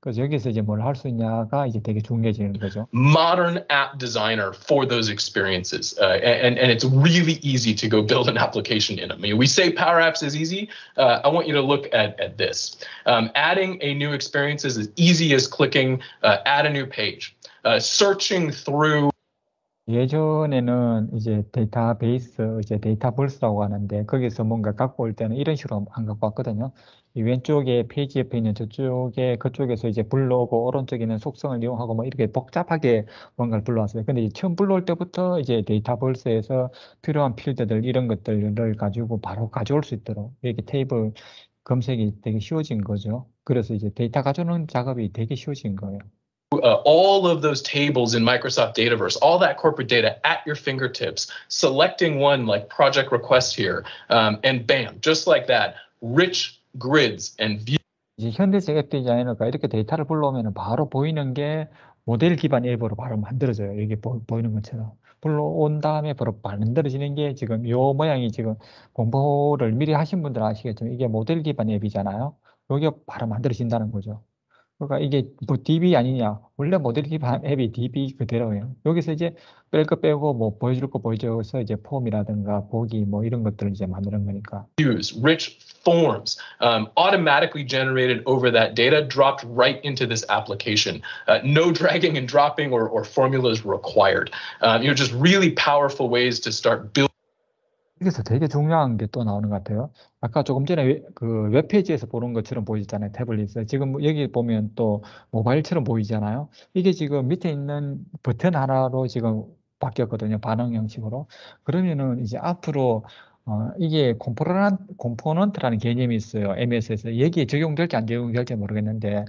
그래서 여기서 이제 뭘 할 수 있냐가 이제 되게 중요해지는 거죠. modern app designer for those experiences. Uh, and, and it's really easy to go build an application in them. I mean, we say Power Apps is easy. Uh, I want you to look at, at this. Um, adding a new experience is as easy as clicking uh, add a new page. Uh, searching through 예전에는 이제 데이터베이스, 이제 Dataverse라고 하는데 거기서 뭔가 갖고 올 때는 이런 식으로 안 갖고 왔거든요. 이 왼쪽에 페이지 옆에 있는 저쪽에 그쪽에서 이제 불러오고 오른쪽에 있는 속성을 이용하고 뭐 이렇게 복잡하게 뭔가를 불러왔어요. 근데 처음 불러올 때부터 이제 Dataverse에서 필요한 필드들 이런 것들을 가지고 바로 가져올 수 있도록 이렇게 테이블 검색이 되게 쉬워진 거죠. 그래서 이제 데이터 가져오는 작업이 되게 쉬워진 거예요. Uh, all of those tables in Microsoft Dataverse, all that corporate data at your fingertips, selecting one like project request here, um, and bam, just like that, rich grids and views. 이제 현대적 앱 디자이너가 이렇게 데이터를 불러오면 바로 보이는 게 모델 기반 앱으로 바로 만들어져요. 이게 보, 보이는 것처럼. 불러온 다음에 바로 만들어지는 게 지금 요 모양이 지금 공부를 미리 하신 분들 은 아시겠지만 이게 모델 기반 앱이잖아요. 요게 바로 만들어진다는 거죠. 그러니까 이게 뭐 DB 아니냐. 원래 모델 앱이 DB 그대로예요. 여기서 이제 뺄 거 빼고 뭐 보여줄 거 보여줘서 이제 폼이라든가 보기 뭐 이런 것들을 이제 만드는 거니까. views, rich forms, um, automatically generated over that data, dropped right into this application. Uh, no dragging and dropping or, or formulas required. Um, you know, just really powerful ways to start building. 여기서 되게 중요한 게 또 나오는 것 같아요. 아까 조금 전에 웹- 그 웹페이지에서 보는 것처럼 보이잖아요. 태블릿에. 지금 여기 보면 또 모바일처럼 보이잖아요. 이게 지금 밑에 있는 버튼 하나로 지금 바뀌었거든요. 반응 형식으로. 그러면은 이제 앞으로 어, 이게 component, component라는 개념이 있어요. MS에서. 여기에 적용될지 안 적용될지 모르겠는데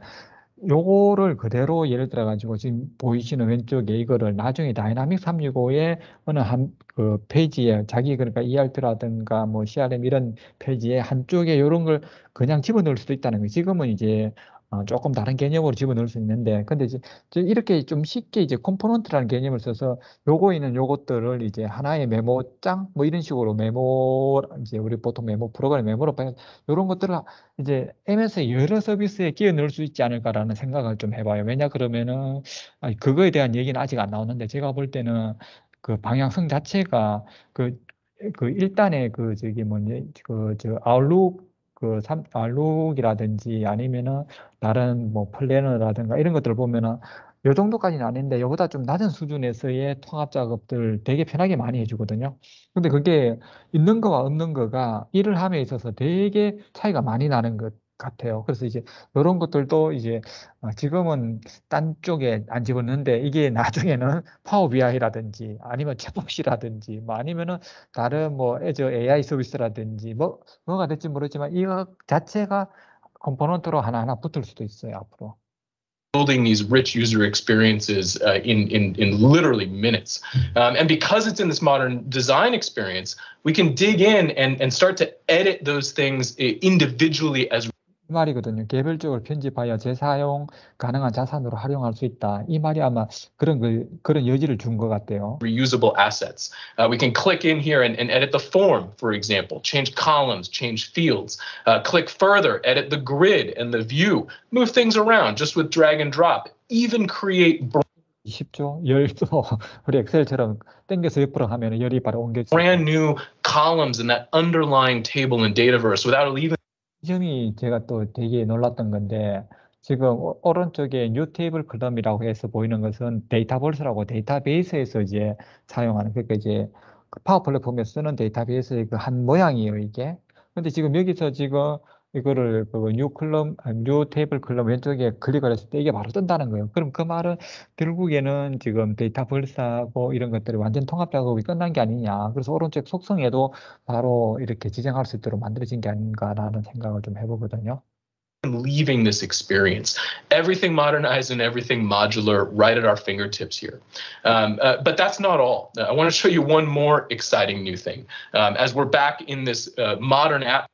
요거를 그대로 예를 들어 가지고 지금 보이시는 왼쪽에 이거를 나중에 Dynamics 365에 어느 한 그 페이지에 자기 그러니까 ERP라든가 뭐 CRM 이런 페이지에 한쪽에 요런 걸 그냥 집어넣을 수도 있다는 거예요. 지금은 이제 어, 조금 다른 개념으로 집어넣을 수 있는데 근데 이제 저 이렇게 좀 쉽게 이제 component라는 개념을 써서 요거 있는 요것들을 이제 하나의 메모장 뭐 이런 식으로 메모 이제 우리 보통 메모 프로그램 메모로 봐 요런 것들을 이제 MS 여러 서비스에 끼워 넣을 수 있지 않을까라는 생각을 좀 해봐요. 왜냐 그러면은 그거에 대한 얘기는 아직 안 나오는데 제가 볼 때는 그 방향성 자체가 그, 그 일단의 그 저기 뭐지 그저 아웃룩 그 삼, 아웃룩이라든지 아니면은 다른 뭐 플래너라든가 이런 것들을 보면은 요 정도까지는 아닌데 요보다 좀 낮은 수준에서의 통합 작업들 되게 편하게 많이 해주거든요. 근데 그게 있는 거와 없는 거가 일을 함에 있어서 되게 차이가 많이 나는 것 같아요. 그래서 이제 이런 것들도 이제 어, 지금은 딴 쪽에 안 집었는데 이게 나중에는 파워 BI라든지 아니면 챗봇이라든지 뭐 아니면은 다른 뭐 애저 AI 서비스라든지 뭐 뭐가 될지 모르지만 이거 자체가 컴포넌트로 하나하나 붙을 수도 있어요, 앞으로. building these rich user experiences uh, in, in, in literally minutes. Um, and because it's in this modern design experience, we can dig in and, and start to edit those things individually as 이 말이거든요. 개별적으로 편집하여 재사용 가능한 자산으로 활용할 수 있다. 이 말이 아마 그런 그 그런 여지를 준 것 같아요. reusable assets. Uh, we can click in here and, and edit the form, for example, change columns, change fields, uh, click further, edit the grid and the view, move things around just with drag and drop, even create 쉽죠? 열도 우리 엑셀처럼 땡겨서 옆으로 하면 열이 바로 옮겨지죠. brand new columns in that underlying table in Dataverse without even 이 점이 제가 또 되게 놀랐던 건데 지금 오- 오른쪽에 new table column이라고 해서 보이는 것은 Dataverse라고 데이터베이스에서 이제 사용하는 그러니까 이제 그 파워 플랫폼에 쓰는 데이터베이스의 그 한 모양이에요 이게. 근데 지금 여기서 지금 이거를 그 new column, 아, new table column 왼쪽에 클릭을 했을 때 이게 바로 뜬다는 거예요. 그럼 그 말은 결국에는 지금 Dataverse하고 이런 것들이 완전 통합 작업이 끝난 게 아니냐. 그래서 오른쪽 속성에도 바로 이렇게 지정할 수 있도록 만들어진 게 아닌가라는 생각을 좀 해보거든요. leaving this experience. Everything modernized and everything modular right at our fingertips here. Um, uh, but that's not all. Uh, I want to show you one more exciting new thing. Um, as we're back in this uh, modern app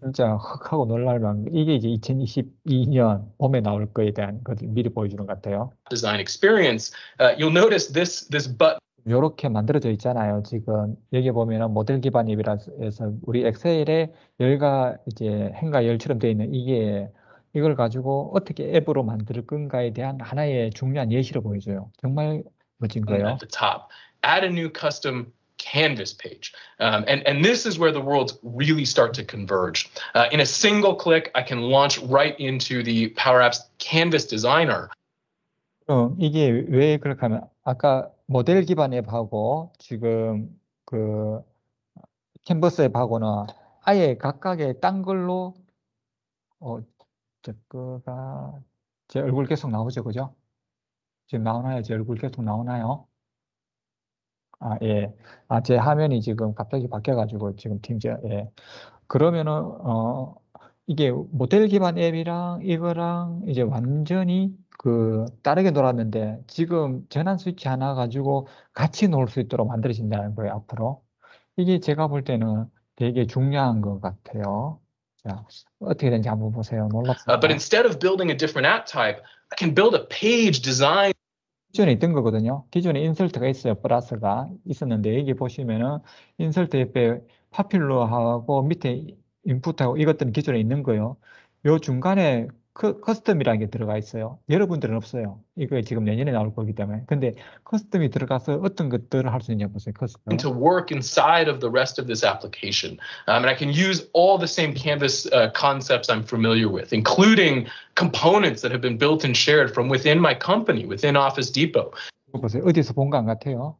진짜 흑하고 놀랄만 이게 이제 2022년 봄에 나올 거에 대한 것을 미리 보여주는 것 같아요. design experience, uh, you'll notice this this button 이렇게 만들어져 있잖아요. 지금 여기 보면은 모델 기반 앱이라서 우리 엑셀에 열과 이제 행과 열처럼 되어 있는 이게 이걸 가지고 어떻게 앱으로 만들 건가에 대한 하나의 중요한 예시를 보여줘요. 정말 멋진 거예요. at the top. Add a new custom canvas page. Um, and, and this is where the worlds really start to converge. Uh, in a single click, I can launch right into the Power Apps Canvas Designer. 그럼 이게 왜 그렇게 하면 아까 모델 기반 앱하고 지금 그 캔버스 앱하고는 아예 각각의 딴 걸로 어 저거가 제 얼굴 계속 나오죠, 그죠? 지금 나오나요? 제 얼굴 계속 나오나요? 아, 예. 아, 제 화면이 지금 갑자기 바뀌어가지고 지금 팀제, 예. 그러면은, 어, 이게 모델 기반 앱이랑 이거랑 이제 완전히 그 다르게 놀았는데 지금 전환 스위치 하나 가지고 같이 놀 수 있도록 만들어진다는 거예요, 앞으로. 이게 제가 볼 때는 되게 중요한 것 같아요. 자, 어떻게 되는지 한번 보세요. Uh, 놀랍습니다. but instead of building a different app type, I can build a page design 기존에 있던 거거든요. 기존에 인설트가 있어요. 플러스가 있었는데 여기 보시면은 인설트 옆에 파퓰러하고 밑에 인풋하고 이것들은 기존에 있는 거예요. 요 중간에 그 커스텀이라는 게 들어가 있어요. 여러분들은 없어요. 이거 지금 내년에 나올 거기 때문에. 근데 커스텀이 들어가서 어떤 것들을 할 수 있냐 보세요. 커스텀. to work inside of the rest of this application. Um, and I can use all the same Canvas uh, concepts I'm familiar with, including components that have been built and shared from within my company, within Office Depot. 보세요. 어디서 본 것 같아요?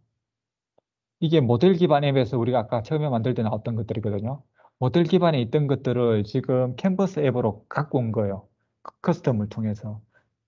이게 모델 기반 앱에서 우리가 아까 처음에 만들 때 나왔던 것들이거든요. 모델 기반에 있던 것들을 지금 캔버스 앱으로 갖고 온 거예요. 그 custom을 통해서.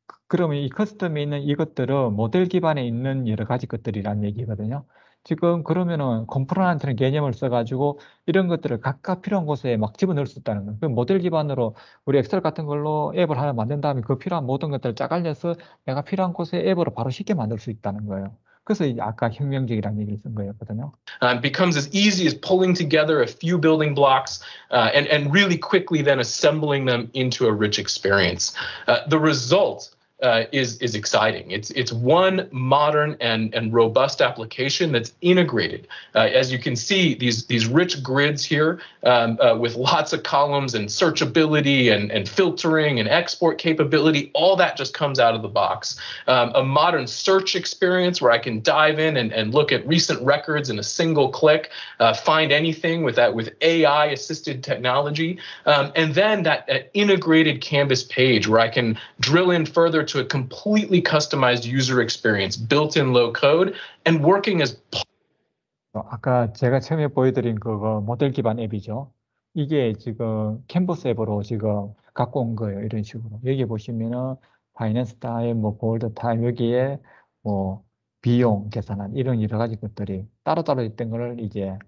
그- 그러면 이 custom에 있는 이것들은 모델 기반에 있는 여러 가지 것들이란 얘기거든요. 지금 그러면은 component란 개념을 써가지고 이런 것들을 각각 필요한 곳에 막 집어넣을 수 있다는 거예요. 그럼 모델 기반으로 우리 엑셀 같은 걸로 앱을 하나 만든 다음에 그 필요한 모든 것들을 짜갈려서 내가 필요한 곳에 앱으로 바로 쉽게 만들 수 있다는 거예요. 그래서 이제 아까 혁명적이라는 얘기를 쓴 거였거든요. Um, becomes as easy as pulling together a few building blocks uh, and, and really quickly then assembling them into a rich experience. Uh, the result uh, is, is exciting. It's, it's one modern and, and robust application that's integrated. Uh, as you can see, these, these rich grids here um, uh, with lots of columns and searchability and, and filtering and export capability, all that just comes out of the box. Um, a modern search experience where I can dive in and, and look at recent records in a single click, uh, find anything with that with AI assisted technology, um, and then that, that integrated Canvas page where I can drill in further to a completely customized user experience, built-in low code, and working as 어, 아까 제가 처음에 보여드린 그거 모델 기반 앱이죠. 이게 지금 캔버스 앱으로 지금 갖고 온 거예요. 이런 식으로. 여기 보시면은 파이낸스 타임, 뭐 볼드 타임 여기에 뭐 비용 계산한 이런 여러 가지 것들이 따로따로 있던 거를 이제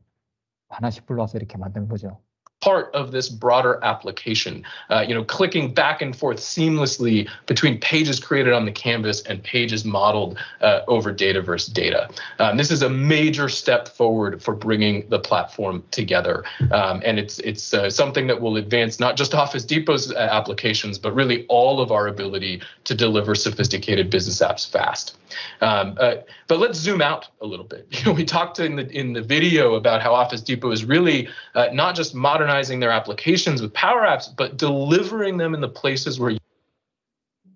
하나씩 불러와서 이렇게 만든 거죠. Part of this broader application. Uh, you know, clicking back and forth seamlessly between pages created on the canvas and pages modeled uh, over Dataverse data. Um, this is a major step forward for bringing the platform together, um, and it's it's uh, something that will advance not just Office Depot's uh, applications, but really all of our ability to deliver sophisticated business apps fast. Um, uh, but let's zoom out a little bit. You know, we talked in the in the video about how Office Depot is really uh, not just modernizing their applications with Power Apps, but delivering them in the places where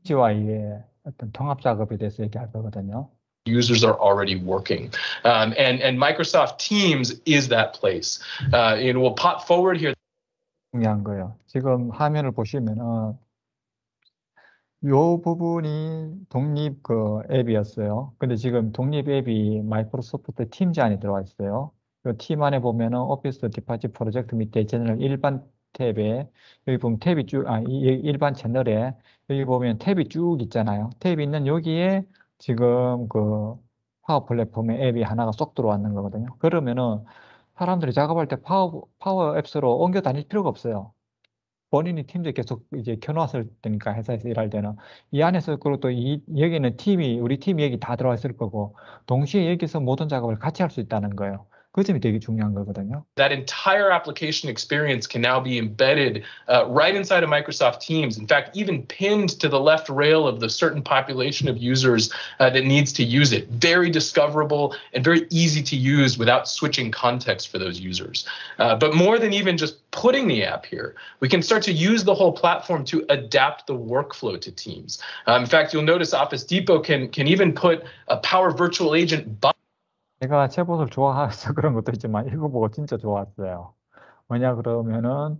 GUI의 어떤 통합 작업에 대해서 얘기할 거거든요. users are already working. Um, and and Microsoft Teams is that place. Uh, and we'll pop forward here. 중요한 거예요. 지금 화면을 보시면은 요 부분이 독립 그 앱이었어요. 근데 지금 독립 앱이 Microsoft Teams 안에 들어가 있어요. 그 팀 안에 보면은 Office 디파지 프로젝트 밑에 General 일반 탭에 여기 보면 탭이 쭉, 아, 이 일반 채널에 여기 보면 탭이 쭉 있잖아요. 탭이 있는 여기에 지금 그 파워 플랫폼의 앱이 하나가 쏙 들어왔는 거거든요. 그러면은 사람들이 작업할 때 파워, 파워 앱스로 옮겨 다닐 필요가 없어요. 본인이 팀도 계속 이제 켜놨을 테니까 회사에서 일할 때는 이 안에서 그리고 또 이 여기는 팀이 우리 팀 여기 다 들어와 있을 거고 동시에 여기서 모든 작업을 같이 할 수 있다는 거예요. 그 점이 되게 중요한 거거든요. that entire application experience can now be embedded uh, right inside of Microsoft Teams. In fact, even pinned to the left rail of the certain population of users uh, that needs to use it. Very discoverable and very easy to use without switching context for those users. Uh, but more than even just putting the app here, we can start to use the whole platform to adapt the workflow to Teams. Um, in fact, you'll notice Office Depot can can even put a Power Virtual Agent 제가 챗봇을 좋아해서 그런 것도 있지만 이거 보고 진짜 좋았어요. 뭐냐 그러면은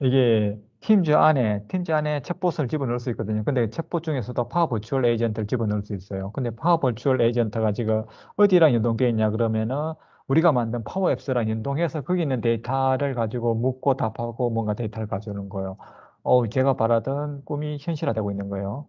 이게 팀즈 안에 팀즈 안에 챗봇을 집어넣을 수 있거든요. 근데 챗봇 중에서도 파워 버추얼 에이전트를 집어넣을 수 있어요. 근데 파워 버추얼 에이전트가 지금 어디랑 연동되어 있냐 그러면은 우리가 만든 파워 앱스랑 연동해서 거기 있는 데이터를 가지고 묻고 답하고 뭔가 데이터를 가져오는 거예요. 어, 제가 바라던 꿈이 현실화되고 있는 거예요.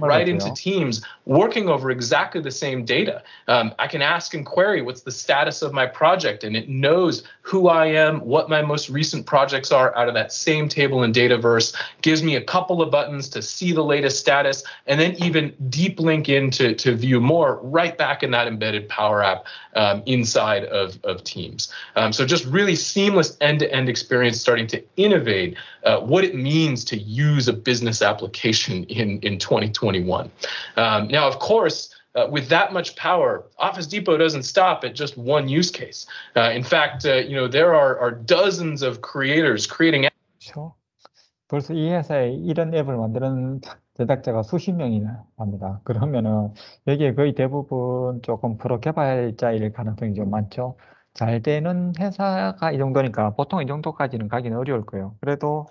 right into Teams, working over exactly the same data. Um, I can ask and query what's the status of my project, and it knows who I am, what my most recent projects are out of that same table in Dataverse, gives me a couple of buttons to see the latest status, and then even deep link into to view more right back in that embedded Power App um, inside of, of Teams. Um, so just really seamless end-to-end -end experience starting to innovate uh, what it means to use a business application in, in 20 2021. Um, now, of course, uh, with that much power, Office Depot doesn't stop at just one use case. Uh, in fact, uh, you know there are, are dozens of creators creating 그렇죠? 벌써 이 회사에 이런 앱을 만드는 제작자가 수십 명이나 합니다. 그러면은 여기에 거의 대부분 조금 프로 개발자일 가능성이 좀 많죠. 잘 되는 회사가 이 정도니까 보통 이 정도까지는 가기는 어려울 거예요. 그래도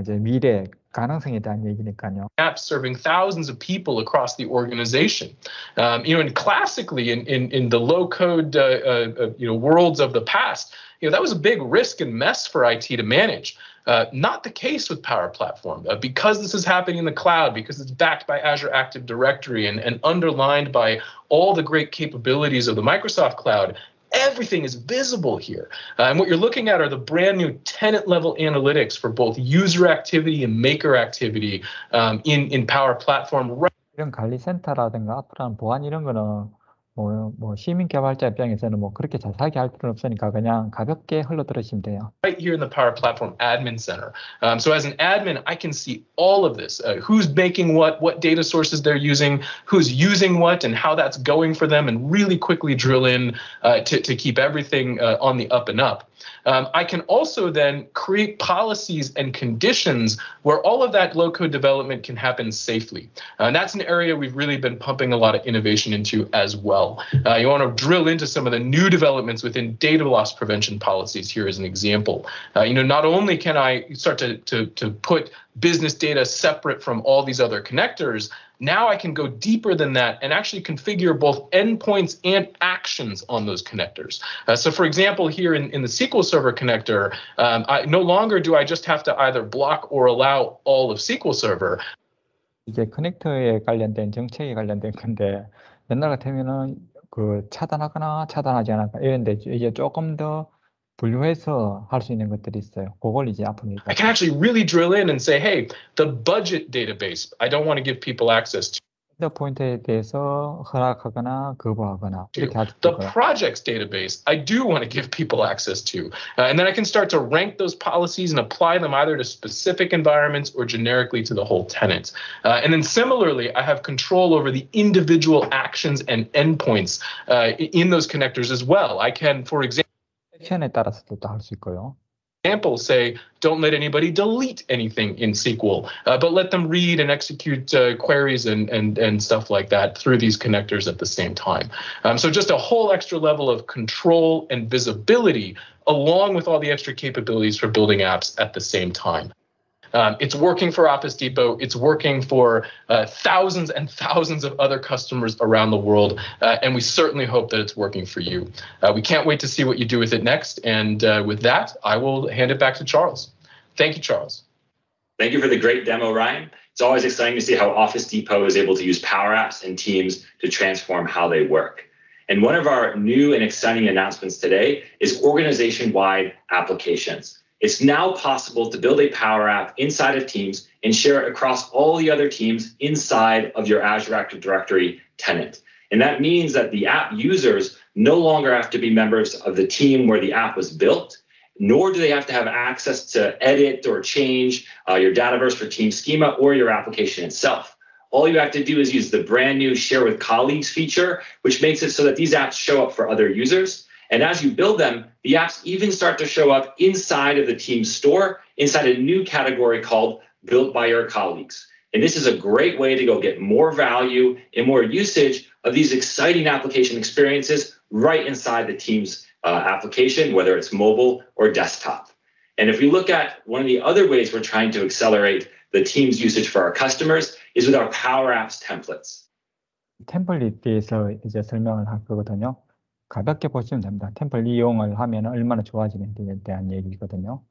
이제 미래 가능성에 대한 얘기니까요. apps serving thousands of people across the organization. Um, you know, and classically in in, in the low code uh, uh, uh, you know worlds of the past, you know that was a big risk and mess for IT to manage. Uh, not the case with Power Platform uh, because this is happening in the cloud, because it's backed by Azure Active Directory and, and underlined by all the great capabilities of the Microsoft Cloud. Everything is visible here. Uh, and what you're looking at are the brand new tenant level analytics for both user activity and maker activity um, in, in Power Platform right 이런 관리센터라든가 앞으로는 보안 이런 거는 뭐, 뭐 시민 개발자 입장에서는 뭐 그렇게 자세하게 할 필요는 없으니까 그냥 가볍게 흘러 들으시면 돼요. right here in the Power Platform Admin Center. Um, so as an admin, I can see all of this: uh, who's making what, what data sources they're using, who's using what, and how that's going for them, and really quickly drill in uh, to to keep everything uh, on the up and up. Um, I can also then create policies and conditions where all of that low code development can happen safely. Uh, and that's an area we've really been pumping a lot of innovation into as well. Uh, you want to drill into some of the new developments within data loss prevention policies here as an example. Uh, you know, not only can I start to, to, to put business data separate from all these other connectors, now I can go deeper than that and actually configure both endpoints and actions on those connectors. Uh, so for example, here in, in the SQL Server connector, um, I, no longer do I just have to either block or allow all of SQL Server. 이게 커넥터에 관련된 정책에 관련된 건데 옛날 같으면은 그 차단하거나 차단하지 않을까 이런데 이제 조금 더 분류해서 할 수 있는 것들이 있어요. 그걸 이제 앞으로 I can actually really drill in and say, hey, the budget database, I don't want to give people access to. 포인트에 대해서 허락하거나 거부하거나 이렇게 할 수 The 있고요. projects database, I do want to give people access to. Uh, and then I can start to rank those policies and apply them either to specific environments or generically to the whole tenant. Uh, and then similarly, I have control over the individual actions and endpoints uh, i- in those connectors as well. I can, for example, 섹션에 따라서도 또 할 수 있고요. example, say, don't let anybody delete anything in SQL, uh, but let them read and execute uh, queries and, and, and stuff like that through these connectors at the same time. Um, so just a whole extra level of control and visibility along with all the extra capabilities for building apps at the same time. Um, it's working for Office Depot. It's working for uh, thousands and thousands of other customers around the world. Uh, and we certainly hope that it's working for you. Uh, we can't wait to see what you do with it next. And uh, with that, I will hand it back to Charles. Thank you, Charles. Thank you for the great demo, Ryan. It's always exciting to see how Office Depot is able to use Power Apps and Teams to transform how they work. And one of our new and exciting announcements today is organization-wide applications. It's now possible to build a Power App inside of Teams and share it across all the other teams inside of your Azure Active Directory tenant. And that means that the app users no longer have to be members of the team where the app was built, nor do they have to have access to edit or change uh, your Dataverse for Team Schema or your application itself. All you have to do is use the brand new Share with Colleagues feature, which makes it so that these apps show up for other users. And as you build them, the apps even start to show up inside of the team store, inside a new category called Built by Your Colleagues. And this is a great way to go get more value and more usage of these exciting application experiences right inside the team's uh, application, whether it's mobile or desktop. And if we look at one of the other ways we're trying to accelerate the team's usage for our customers is with our Power Apps templates. 템플릿에서 이제 설명을 할 거거든요. 가볍게 보시면 됩니다. 템플 이용을 하면 얼마나 좋아지는지에 대한 얘기거든요.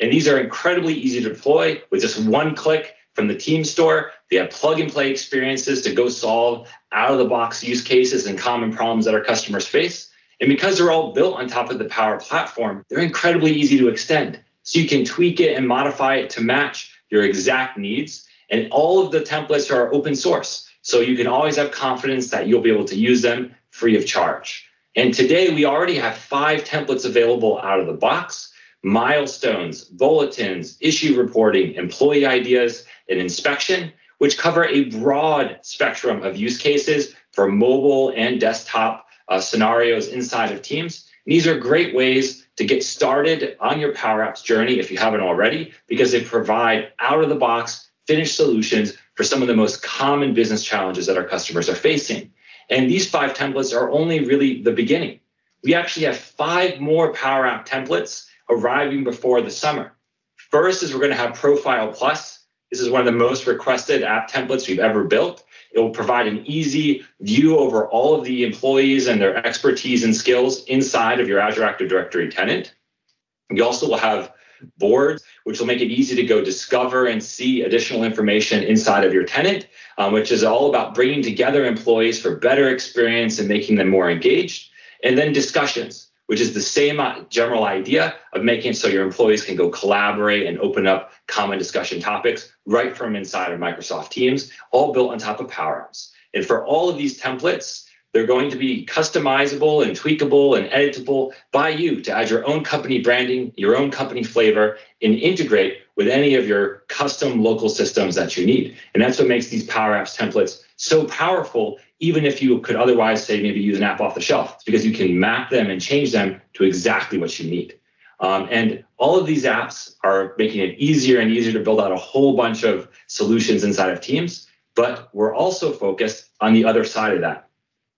And these are incredibly easy to deploy with just one click from the team store. They have plug and play experiences to go solve out of the box use cases and common problems that our customers face. And because they're all built on top of the Power Platform, they're incredibly easy to extend. So you can tweak it and modify it to match your exact needs. And all of the templates are open source. So you can always have confidence that you'll be able to use them free of charge. And today we already have five templates available out of the box milestones, bulletins, issue reporting, employee ideas, and inspection, which cover a broad spectrum of use cases for mobile and desktop uh, scenarios inside of Teams. And these are great ways to get started on your Power Apps journey if you haven't already, because they provide out of the box finished solutions for some of the most common business challenges that our customers are facing. And these five templates are only really the beginning. We actually have five more Power App templates arriving before the summer. First is we're going to have Profile Plus. This is one of the most requested app templates we've ever built. It will provide an easy view over all of the employees and their expertise and skills inside of your Azure Active Directory tenant. We also will have boards, which will make it easy to go discover and see additional information inside of your tenant, um, which is all about bringing together employees for better experience and making them more engaged. And then discussions, which is the same uh, general idea of making so your employees can go collaborate and open up common discussion topics right from inside of Microsoft Teams, all built on top of Power Apps. And for all of these templates, they're going to be customizable and tweakable and editable by you to add your own company branding, your own company flavor, and integrate with any of your custom local systems that you need. And that's what makes these Power Apps templates so powerful, even if you could otherwise say maybe use an app off the shelf, it's because you can map them and change them to exactly what you need. Um, and all of these apps are making it easier and easier to build out a whole bunch of solutions inside of Teams. But we're also focused on the other side of that,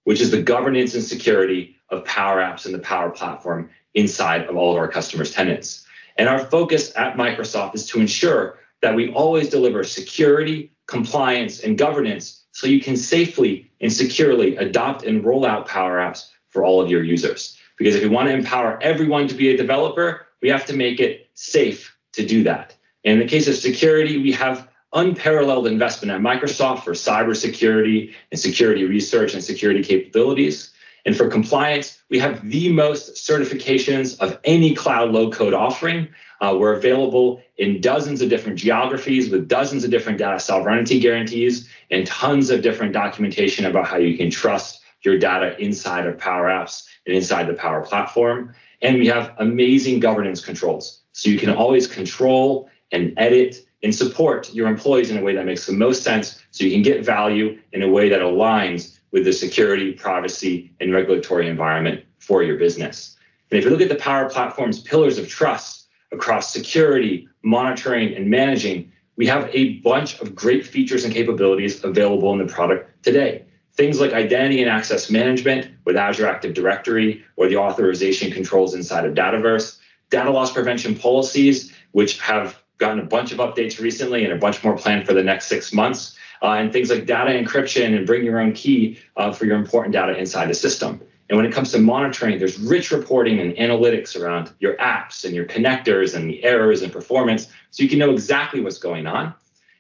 which is the governance and security of Power Apps and the Power Platform inside of all of our customers' tenants. And our focus at Microsoft is to ensure that we always deliver security, compliance, and governance so you can safely and securely adopt and roll out Power Apps for all of your users. Because if we want to empower everyone to be a developer, we have to make it safe to do that. In the case of security, we have unparalleled investment at Microsoft for cybersecurity and security research and security capabilities. And for compliance, we have the most certifications of any cloud low code offering. Uh, we're available in dozens of different geographies with dozens of different data sovereignty guarantees and tons of different documentation about how you can trust your data inside of Power Apps and inside the Power Platform. And we have amazing governance controls. So you can always control and edit and support your employees in a way that makes the most sense so you can get value in a way that aligns with the security, privacy, and regulatory environment for your business. And if you look at the Power Platform's pillars of trust across security, monitoring, and managing, we have a bunch of great features and capabilities available in the product today. Things like identity and access management with Azure Active Directory or the authorization controls inside of Dataverse, data loss prevention policies, which have gotten a bunch of updates recently and a bunch more planned for the next six months. Uh, and things like data encryption and bring your own key uh, for your important data inside the system. And when it comes to monitoring, there's rich reporting and analytics around your apps and your connectors and the errors and performance, so you can know exactly what's going on.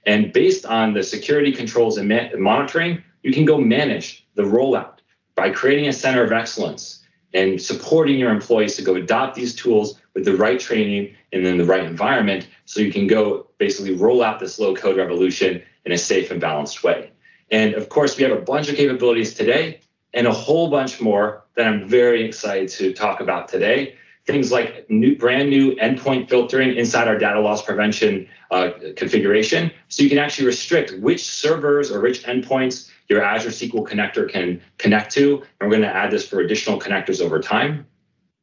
And based on the security controls and monitoring, you can go manage the rollout by creating a center of excellence and supporting your employees to go adopt these tools with the right training and in the right environment so you can go basically roll out this low code revolution in a safe and balanced way. And of course, we have a bunch of capabilities today and a whole bunch more that I'm very excited to talk about today. Things like new, brand new endpoint filtering inside our data loss prevention uh, configuration. So you can actually restrict which servers or which endpoints your Azure SQL connector can connect to. And we're going to add this for additional connectors over time.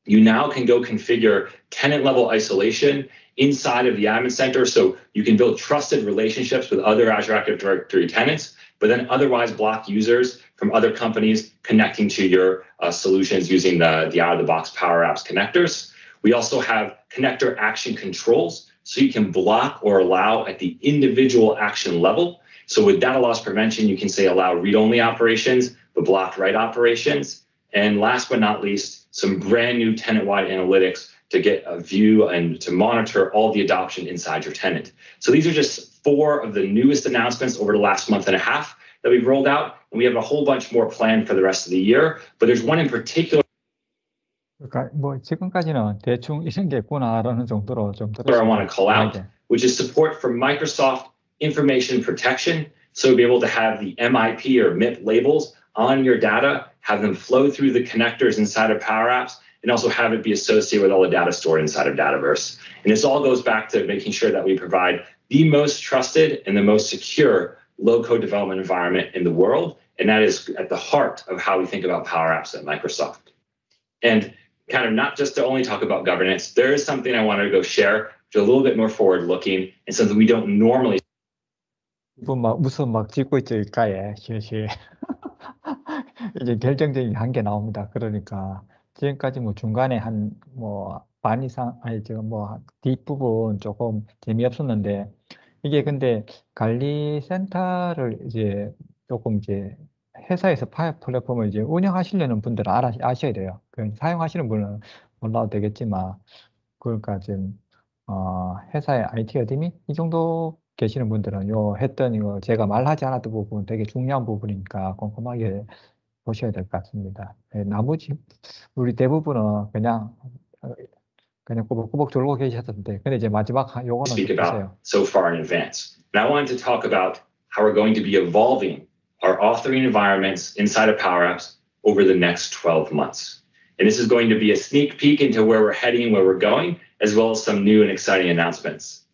You now can go configure tenant level isolation inside of the admin center. So you can build trusted relationships with other Azure Active Directory tenants, but then otherwise block users from other companies connecting to your uh, solutions using the, the out of the box Power Apps connectors. We also have connector action controls. So you can block or allow at the individual action level. So with data loss prevention, you can say allow read-only operations, but block write operations. And last but not least, some brand new tenant-wide analytics to get a view and to monitor all the adoption inside your tenant. So these are just four of the newest announcements over the last month and a half that we've rolled out. And we have a whole bunch more planned for the rest of the year. But there's one in particular 그러니까 뭐 지금까지는 대충 이런 게 있구나라는 정도로 좀 I want to call out, which is support for Microsoft information protection. So be able to have the MIP or MIP labels on your data, have them flow through the connectors inside of Power Apps, and also have it be associated with all the data stored inside of Dataverse. And this all goes back to making sure that we provide the most trusted and the most secure low-code development environment in the world. And that is at the heart of how we think about Power Apps at Microsoft. And kind of not just to only talk about governance, there is something I wanted to go share, which is a little bit more forward-looking and something we don't normally 막 무슨 막 짓고 있죠 일가에 실실 이제 결정적인 한 게 나옵니다. 그러니까 지금까지 뭐 중간에 한 뭐 반 이상 아니 지금 뭐 뒷부분 조금 재미없었는데 이게 근데 관리센터를 이제 조금 이제 회사에서 파업 플랫폼을 이제 운영하시려는 분들은 알아, 아셔야 돼요. 그 사용하시는 분은 몰라도 되겠지만 그러니까 지금 어, 회사의 IT admin 이 정도 계시는 분들은 요 했던 이거 제가 말하지 않았던 부분 되게 중요한 부분이니까 꼼꼼하게 보셔야 될 것 같습니다. 네, 나머지 우리 대부분은 그냥 그냥 꼬박꼬박 졸고 계셨던데 근데 이제 마지막 요거는 speak about so far in advance. And I wanted to talk about how we're going to be evolving our authoring environments inside of Power Apps over the next 12 months. And this is going to be a sneak peek into where we're heading, where we're going, as well as some new and exciting announcements.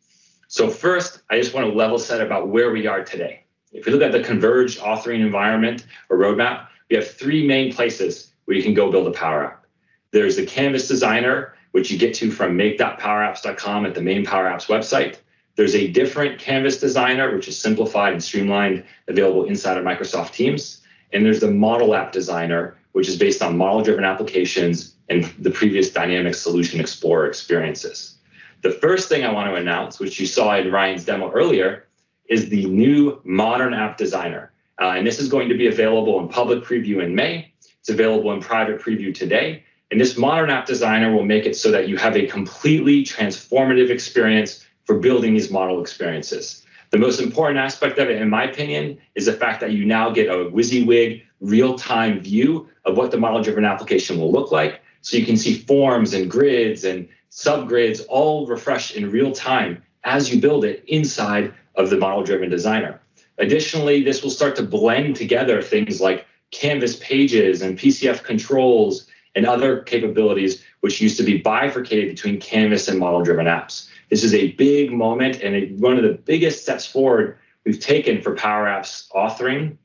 So first, I just want to level set about where we are today. If you look at the converged authoring environment or roadmap, we have three main places where you can go build a Power App. There's the Canvas Designer, which you get to from make.powerapps.com at the main Power Apps website. There's a different Canvas Designer, which is simplified and streamlined, available inside of Microsoft Teams. And there's the Model App Designer, which is based on model-driven applications and the previous Dynamic Solution Explorer experiences. The first thing I want to announce, which you saw in Ryan's demo earlier, is the new Modern App Designer. Uh, and this is going to be available in public preview in May. It's available in private preview today. And this Modern App Designer will make it so that you have a completely transformative experience for building these model experiences. The most important aspect of it, in my opinion, is the fact that you now get a WYSIWYG real-time view of what the model-driven application will look like. So you can see forms and grids and subgrids all refreshed in real time as you build it inside of the model driven designer. Additionally, this will start to blend together things like Canvas pages and PCF controls and other capabilities which used to be bifurcated between Canvas and model driven apps. This is a big moment and one of the biggest steps forward we've taken for Power Apps authoring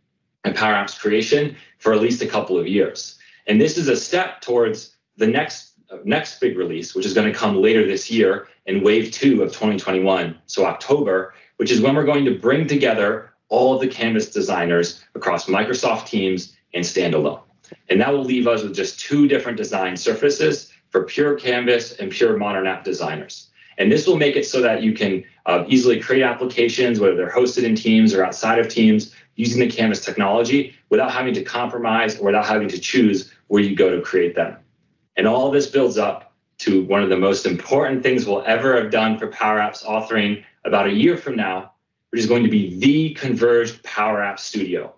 and Power Apps creation for at least a couple of years. And this is a step towards the next next big release, which is going to come later this year in wave two of 2021, so October, which is when we're going to bring together all of the Canvas designers across Microsoft Teams and standalone. And that will leave us with just two different design surfaces for pure Canvas and pure modern app designers. And this will make it so that you can uh, easily create applications, whether they're hosted in Teams or outside of Teams, using the Canvas technology without having to compromise or without having to choose where you go to create them. And all this builds up to one of the most important things we'll ever have done for Power Apps authoring about a year from now, which is going to be the converged Power App Studio,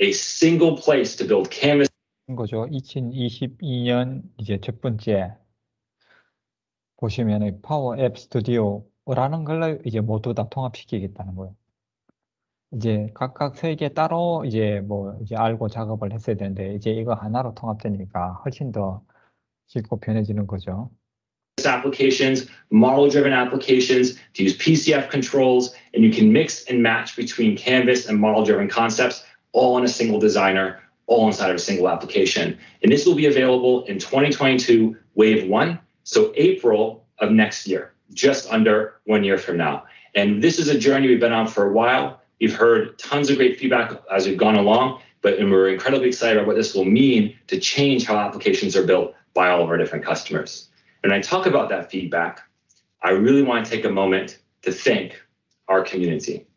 a single place to build Canvas 거죠. 2022년 이제 첫 번째 보시면은 파워 앱 스튜디오라는 걸로 이제 모두 다 통합시키겠다는 거예요. 이제 각각 세 개 따로 이제 뭐 이제 알고 작업을 했어야 되는데 이제 이거 하나로 통합되니까 훨씬 더 쉽고 편해지는 거죠. Applications, model driven applications to use PCF controls, and you can mix and match between Canvas and model driven concepts all in a single designer, all inside of a single application. And this will be available in 2022 Wave 1, so April of next year, just under one year from now. And this is a journey we've been on for a while. We've heard tons of great feedback as we've gone along, but and we're incredibly excited about what this will mean to change how applications are built by all of our different customers. When I talk about that feedback, I really want to take a moment to thank our community.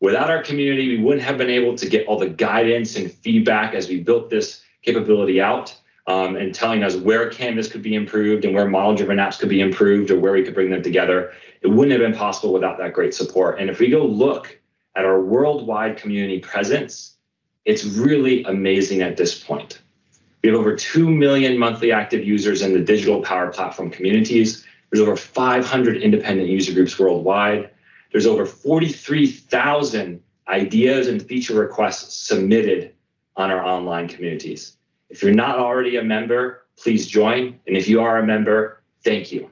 Without our community, we wouldn't have been able to get all the guidance and feedback as we built this capability out um, and telling us where Canvas could be improved and where model driven apps could be improved or where we could bring them together. It wouldn't have been possible without that great support. And if we go look at our worldwide community presence, it's really amazing at this point. We have over 2 million monthly active users in the digital power platform communities. There's over 500 independent user groups worldwide. There's over 43,000 ideas and feature requests submitted on our online communities. If you're not already a member, please join. And if you are a member, thank you.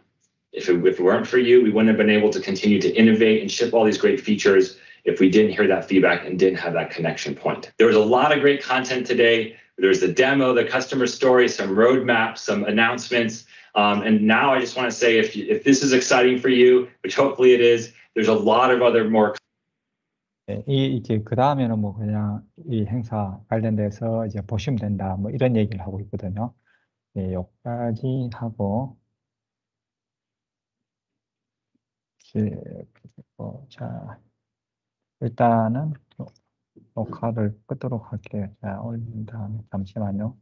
If it, weren't for you, we wouldn't have been able to continue to innovate and ship all these great features if we didn't hear that feedback and didn't have that connection point. There was a lot of great content today. There's the demo, the customer story, some roadmaps, some announcements. Um, and now I just want to say if, you, if this is exciting for you, which hopefully it is, there's a lot of other more 네, 이 이제 그 다음에는 뭐 그냥 이 행사 관련돼서 이제 보시면 된다 뭐 이런 얘기를 하고 있거든요. 네, 여기까지 하고 이제 뭐, 자 일단은 녹화를 끄도록 할게요. 자 올린 다음에 잠시만요.